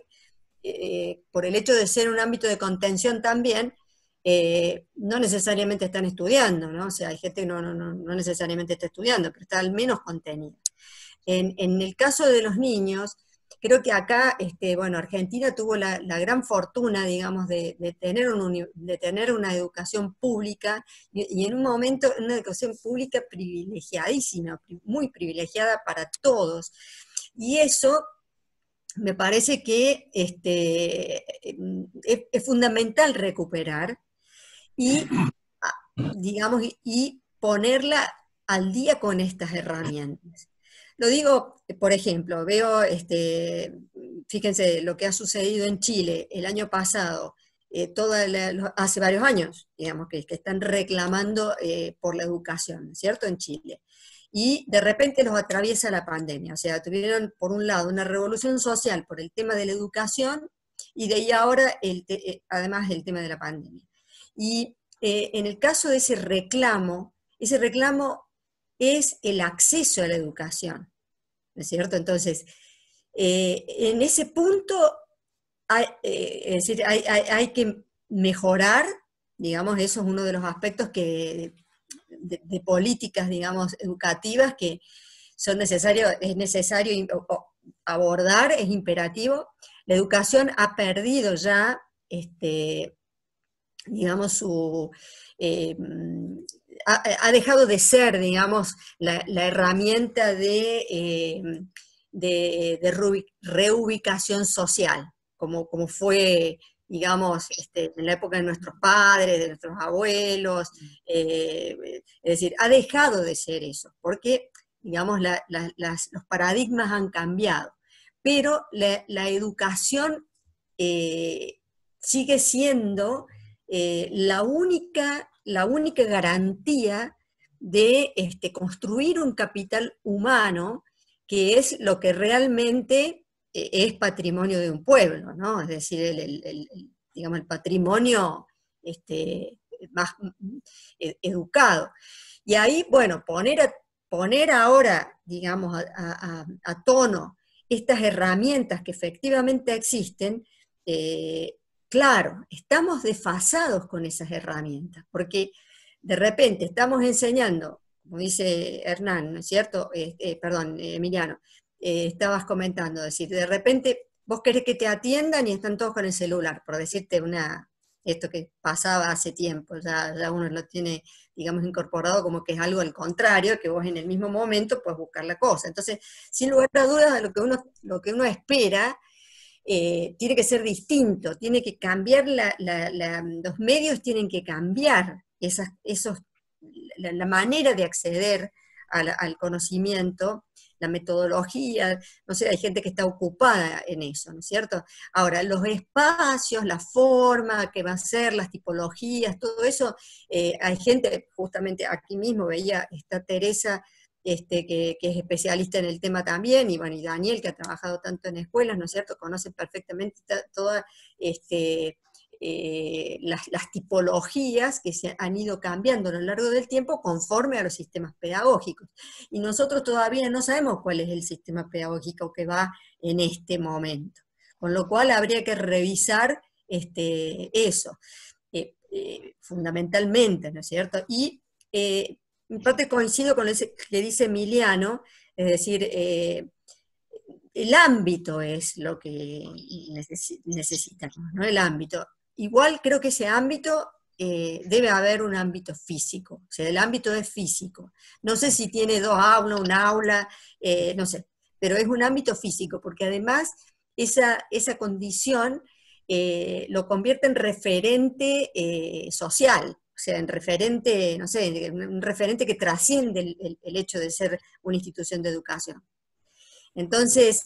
eh, por el hecho de ser un ámbito de contención también, eh, no necesariamente están estudiando, ¿no? O sea, hay gente que no, no, necesariamente está estudiando, pero está al menos contenido. En, en, el caso de los niños, creo que acá, este, bueno, Argentina tuvo la, gran fortuna, digamos, de, tener una educación pública y, en un momento una educación pública privilegiadísima, muy privilegiada para todos. Y eso me parece que este, es, fundamental recuperar y, digamos, y ponerla al día con estas herramientas. Lo digo, por ejemplo, veo, este, fíjense lo que ha sucedido en Chile el año pasado, eh, hace varios años, digamos, que, están reclamando eh, por la educación, ¿cierto? En Chile. Y de repente los atraviesa la pandemia, o sea, tuvieron por un lado una revolución social por el tema de la educación y de ahí ahora, el eh, además, el tema de la pandemia. Y en el caso de ese reclamo, ese reclamo es el acceso a la educación, ¿no es cierto? Entonces, eh, en ese punto hay, eh, hay, que mejorar, digamos, eso es uno de los aspectos que, de, políticas, digamos, educativas que son necesarios, es necesario abordar, es imperativo. La educación ha perdido ya, este, digamos, su, eh, ha, dejado de ser, digamos, la, herramienta de, eh, reubicación social, como, como fue, digamos, este, en la época de nuestros padres, de nuestros abuelos. Eh, es decir, ha dejado de ser eso, porque, digamos, los paradigmas han cambiado. Pero la, educación eh, sigue siendo la única la única garantía de este, construir un capital humano que es lo que realmente eh, es patrimonio de un pueblo, ¿no? Es decir, el, digamos, el patrimonio este, más e, educado. Y ahí, bueno, poner, poner ahora, digamos, a, tono estas herramientas que efectivamente existen, eh, Claro, estamos desfasados con esas herramientas, porque de repente estamos enseñando, como dice Hernán, ¿no es cierto? Eh, eh, perdón, Emiliano, eh, estabas comentando, decir, de repente vos querés que te atiendan y están todos con el celular, por decirte una, esto que pasaba hace tiempo, ya, ya uno lo tiene, digamos, incorporado como que es algo al contrario, que vos en el mismo momento puedes buscar la cosa. Entonces, sin lugar a dudas, lo que uno, lo que uno espera eh, tiene que ser distinto, tiene que cambiar, los medios tienen que cambiar esos, la, manera de acceder al, conocimiento, la metodología, no sé, hay gente que está ocupada en eso, ¿no es cierto? Ahora, los espacios, la forma que va a ser, las tipologías, todo eso, eh, hay gente, justamente aquí mismo veía, está Teresa este, que, es especialista en el tema también, y, bueno, Daniel, que ha trabajado tanto en escuelas, ¿no es cierto?, conoce perfectamente todas este, eh, las, tipologías que se han ido cambiando a lo largo del tiempo conforme a los sistemas pedagógicos. Y nosotros todavía no sabemos cuál es el sistema pedagógico que va en este momento. Con lo cual habría que revisar este, eso, eh, eh, fundamentalmente, ¿no es cierto? Y parte coincido con lo que dice Emiliano, es decir, eh, el ámbito es lo que necesitamos, ¿no? El ámbito. Igual creo que ese ámbito eh, debe haber un ámbito físico, o sea, el ámbito es físico. No sé si tiene dos aulas, un aula, eh, no sé, pero es un ámbito físico, porque además esa, esa condición lo convierte en referente social, o sea, en referente, no sé, un referente que trasciende el, hecho de ser una institución de educación. Entonces,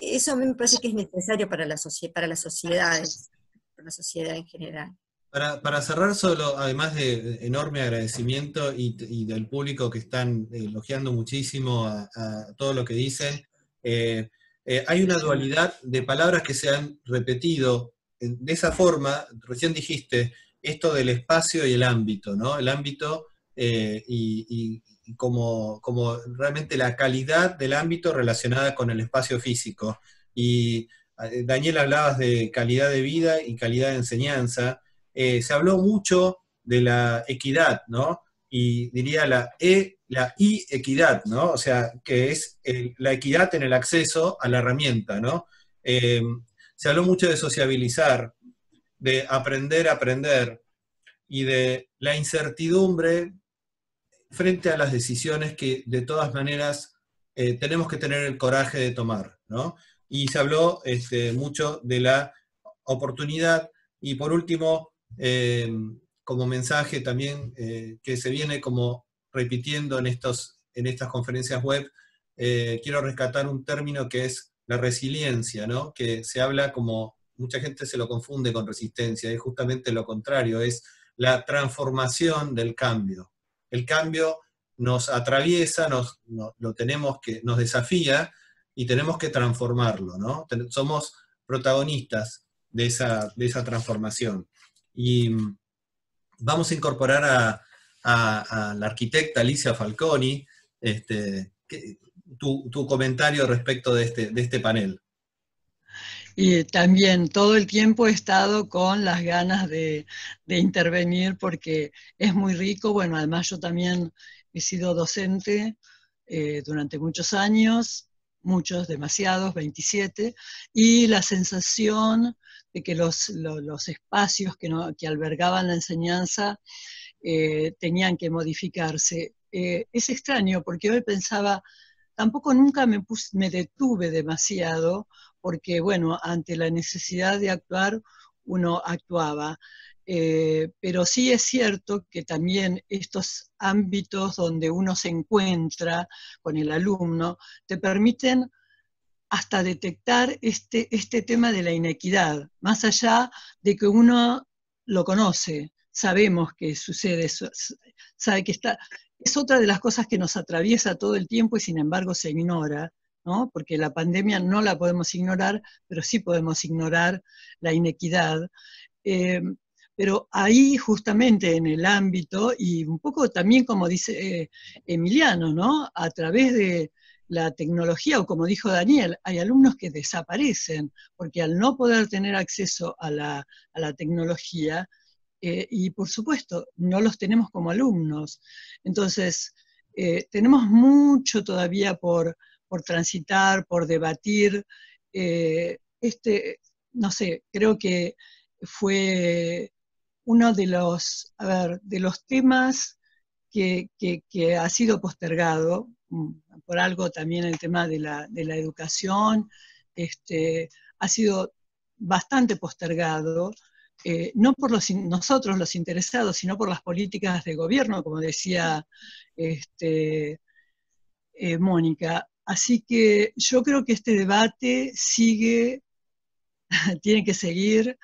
eso a mí me parece que es necesario para la, para las sociedades, para la sociedad en general. Para, cerrar solo, además de enorme agradecimiento y, del público que están elogiando muchísimo a, todo lo que dicen, eh, eh, hay una dualidad de palabras que se han repetido de esa forma, recién dijiste, esto del espacio y el ámbito, ¿no? El ámbito eh, y, como, como, realmente la calidad del ámbito relacionada con el espacio físico. Y eh, Daniel hablabas de calidad de vida y calidad de enseñanza. Eh, se habló mucho de la equidad, ¿no? Y diría la E, la I equidad, ¿no? O sea, que es la equidad en el acceso a la herramienta, ¿no? se habló mucho de sociabilizar, de aprender a aprender y de la incertidumbre frente a las decisiones que de todas maneras eh, tenemos que tener el coraje de tomar, ¿no? Y se habló este, mucho de la oportunidad y por último, eh, como mensaje también eh, que se viene como repitiendo en, estos, en estas conferencias web, quiero rescatar un término que es la resiliencia, ¿no? Que se habla como, mucha gente se lo confunde con resistencia, es justamente lo contrario, es la transformación del cambio. El cambio nos atraviesa, nos, lo tenemos que, nos desafía y tenemos que transformarlo, ¿no? Somos protagonistas de esa, de esa transformación. Y mm, vamos a incorporar a, la arquitecta Alicia Falconi, este, tu, tu, comentario respecto de este, de este panel. Y también todo el tiempo he estado con las ganas de, intervenir porque es muy rico. Bueno, además yo también he sido docente eh, durante muchos años, muchos, demasiados, 27, y la sensación de que los, los, espacios que, no, que, albergaban la enseñanza eh, tenían que modificarse. Eh, es extraño porque hoy pensaba, tampoco nunca me, me detuve demasiado, porque bueno, ante la necesidad de actuar, uno actuaba. Eh, pero sí es cierto que también estos ámbitos donde uno se encuentra con el alumno te permiten hasta detectar este, este tema de la inequidad, más allá de que uno lo conoce, sabemos que sucede, sabe que está, es otra de las cosas que nos atraviesa todo el tiempo y sin embargo se ignora, porque la pandemia no la podemos ignorar, pero sí podemos ignorar la inequidad. Eh, pero ahí justamente en el ámbito, y un poco también como dice eh, Emiliano, ¿no? A través de la tecnología, o como dijo Daniel, hay alumnos que desaparecen, porque al no poder tener acceso a la, tecnología, eh, y por supuesto, no los tenemos como alumnos. Entonces, tenemos mucho todavía por, por transitar, por debatir. este, no sé, creo que fue uno de los, de los temas que, ha sido postergado, mm, por algo también el tema de la, educación, este, ha sido bastante postergado, eh, no por nosotros los interesados, sino por las políticas de gobierno, como decía este, eh, Mónica. Así que yo creo que este debate sigue, tiene que seguir,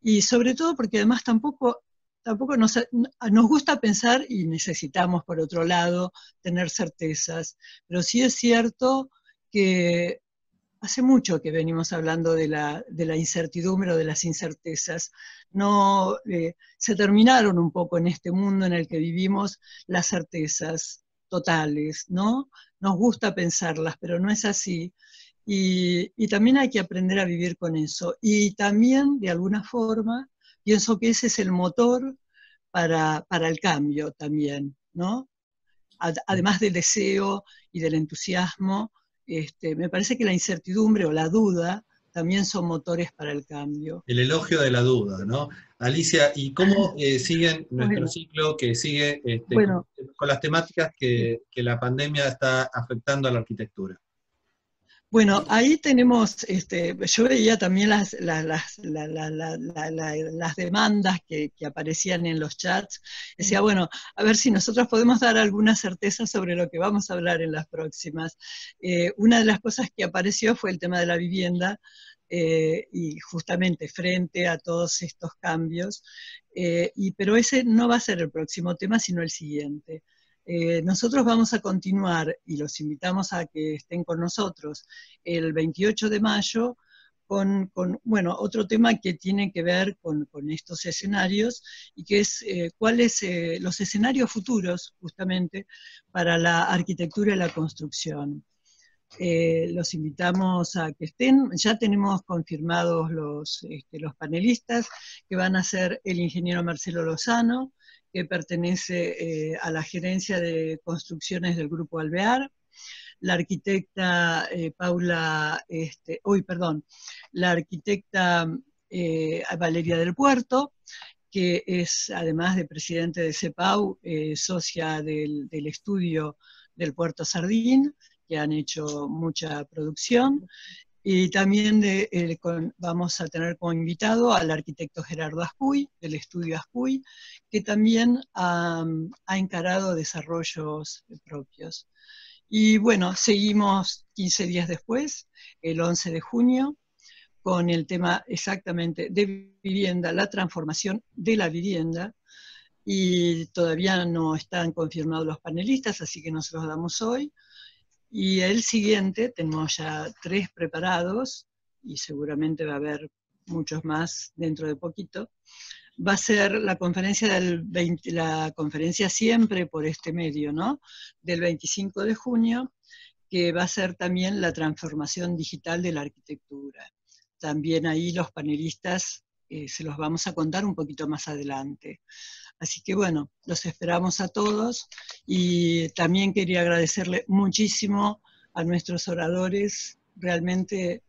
y sobre todo porque además tampoco, tampoco nos, nos gusta pensar y necesitamos, por otro lado, tener certezas, pero sí es cierto que hace mucho que venimos hablando de la, de la incertidumbre o de las incertezas. No, eh, se terminaron un poco en este mundo en el que vivimos las certezas totales, ¿no? Nos gusta pensarlas, pero no es así. Y, también hay que aprender a vivir con eso. Y también, de alguna forma, pienso que ese es el motor para, el cambio también, ¿no? Además del deseo y del entusiasmo, este, me parece que la incertidumbre o la duda también son motores para el cambio. El elogio de la duda, ¿no? Alicia, ¿y cómo eh, siguen nuestro ciclo que sigue este, con, las temáticas que la pandemia está afectando a la arquitectura? Bueno, ahí tenemos, este, yo veía también las, las, demandas que, aparecían en los chats. Decía, bueno, a ver si nosotros podemos dar alguna certeza sobre lo que vamos a hablar en las próximas. Eh, una de las cosas que apareció fue el tema de la vivienda. Eh, y justamente frente a todos estos cambios, eh, y, pero ese no va a ser el próximo tema, sino el siguiente. Eh, nosotros vamos a continuar y los invitamos a que estén con nosotros el 28 de mayo con, bueno, otro tema que tiene que ver con, estos escenarios y que es eh, cuáles eh, los escenarios futuros justamente para la arquitectura y la construcción. los invitamos a que estén, ya tenemos confirmados los, este, los panelistas que van a ser el ingeniero Marcelo Lozano, que pertenece eh, a la gerencia de construcciones del Grupo Alvear. la arquitecta eh, Paula, este, perdón, la arquitecta eh, Valeria del Puerto, que es, además de presidente de CEPAU, socia del, estudio del Puerto Sardín, que han hecho mucha producción. Y también de, vamos a tener como invitado al arquitecto Gerardo Ascuy, del estudio Ascuy, que también ha encarado desarrollos propios. Y bueno, seguimos 15 días después, el 11 de junio, con el tema exactamente de vivienda, la transformación de la vivienda. Y todavía no están confirmados los panelistas, así que nos los damos hoy. Y el siguiente, tenemos ya tres preparados, y seguramente va a haber muchos más dentro de poquito, va a ser la conferencia del la conferencia siempre por este medio, ¿no? Del 25 de junio, que va a ser también la transformación digital de la arquitectura. También ahí los panelistas eh, se los vamos a contar un poquito más adelante. Así que bueno, los esperamos a todos y también quería agradecerle muchísimo a nuestros oradores. Realmente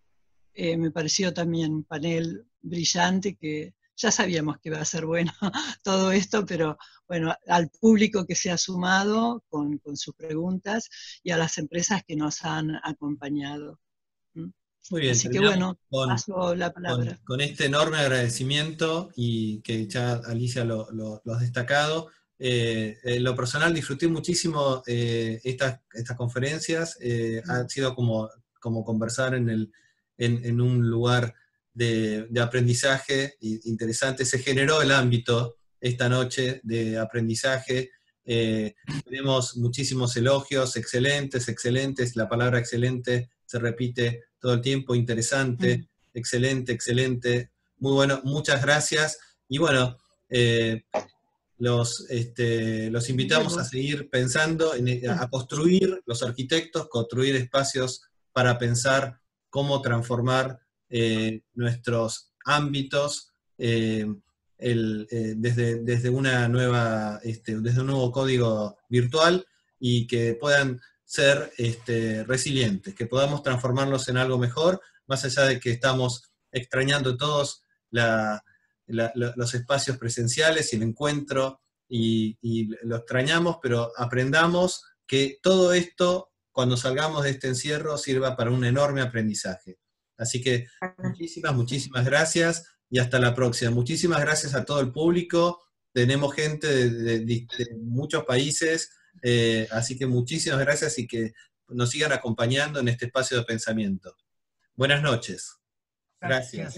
eh, me pareció también un panel brillante que ya sabíamos que iba a ser bueno todo esto, pero bueno, al público que se ha sumado con, sus preguntas y a las empresas que nos han acompañado. Muy bien, así que bueno, paso la palabra. Con, este enorme agradecimiento y que ya Alicia lo, ha destacado, eh, en lo personal disfruté muchísimo eh, estas, estas conferencias, eh, ha sido como, como conversar en, el, en un lugar de, aprendizaje interesante. Se generó el ámbito esta noche de aprendizaje. Tenemos muchísimos elogios, excelentes, excelentes. La palabra excelente se repite todo el tiempo, interesante, mm. excelente, excelente. Muy bueno, muchas gracias. Y bueno, eh, los, este, los invitamos a seguir pensando, en, a construir, los arquitectos, construir espacios para pensar cómo transformar eh, nuestros ámbitos eh, eh, desde, desde, una nueva, este, desde un nuevo código virtual y que puedan ser este, resilientes, que podamos transformarlos en algo mejor, más allá de que estamos extrañando todos los espacios presenciales y el encuentro y, y lo extrañamos, pero aprendamos que todo esto, cuando salgamos de este encierro, sirva para un enorme aprendizaje. Así que muchísimas, muchísimas gracias y hasta la próxima. Muchísimas gracias a todo el público. Tenemos gente de, muchos países, eh, así que muchísimas gracias y que nos sigan acompañando en este espacio de pensamiento. Buenas noches. Gracias.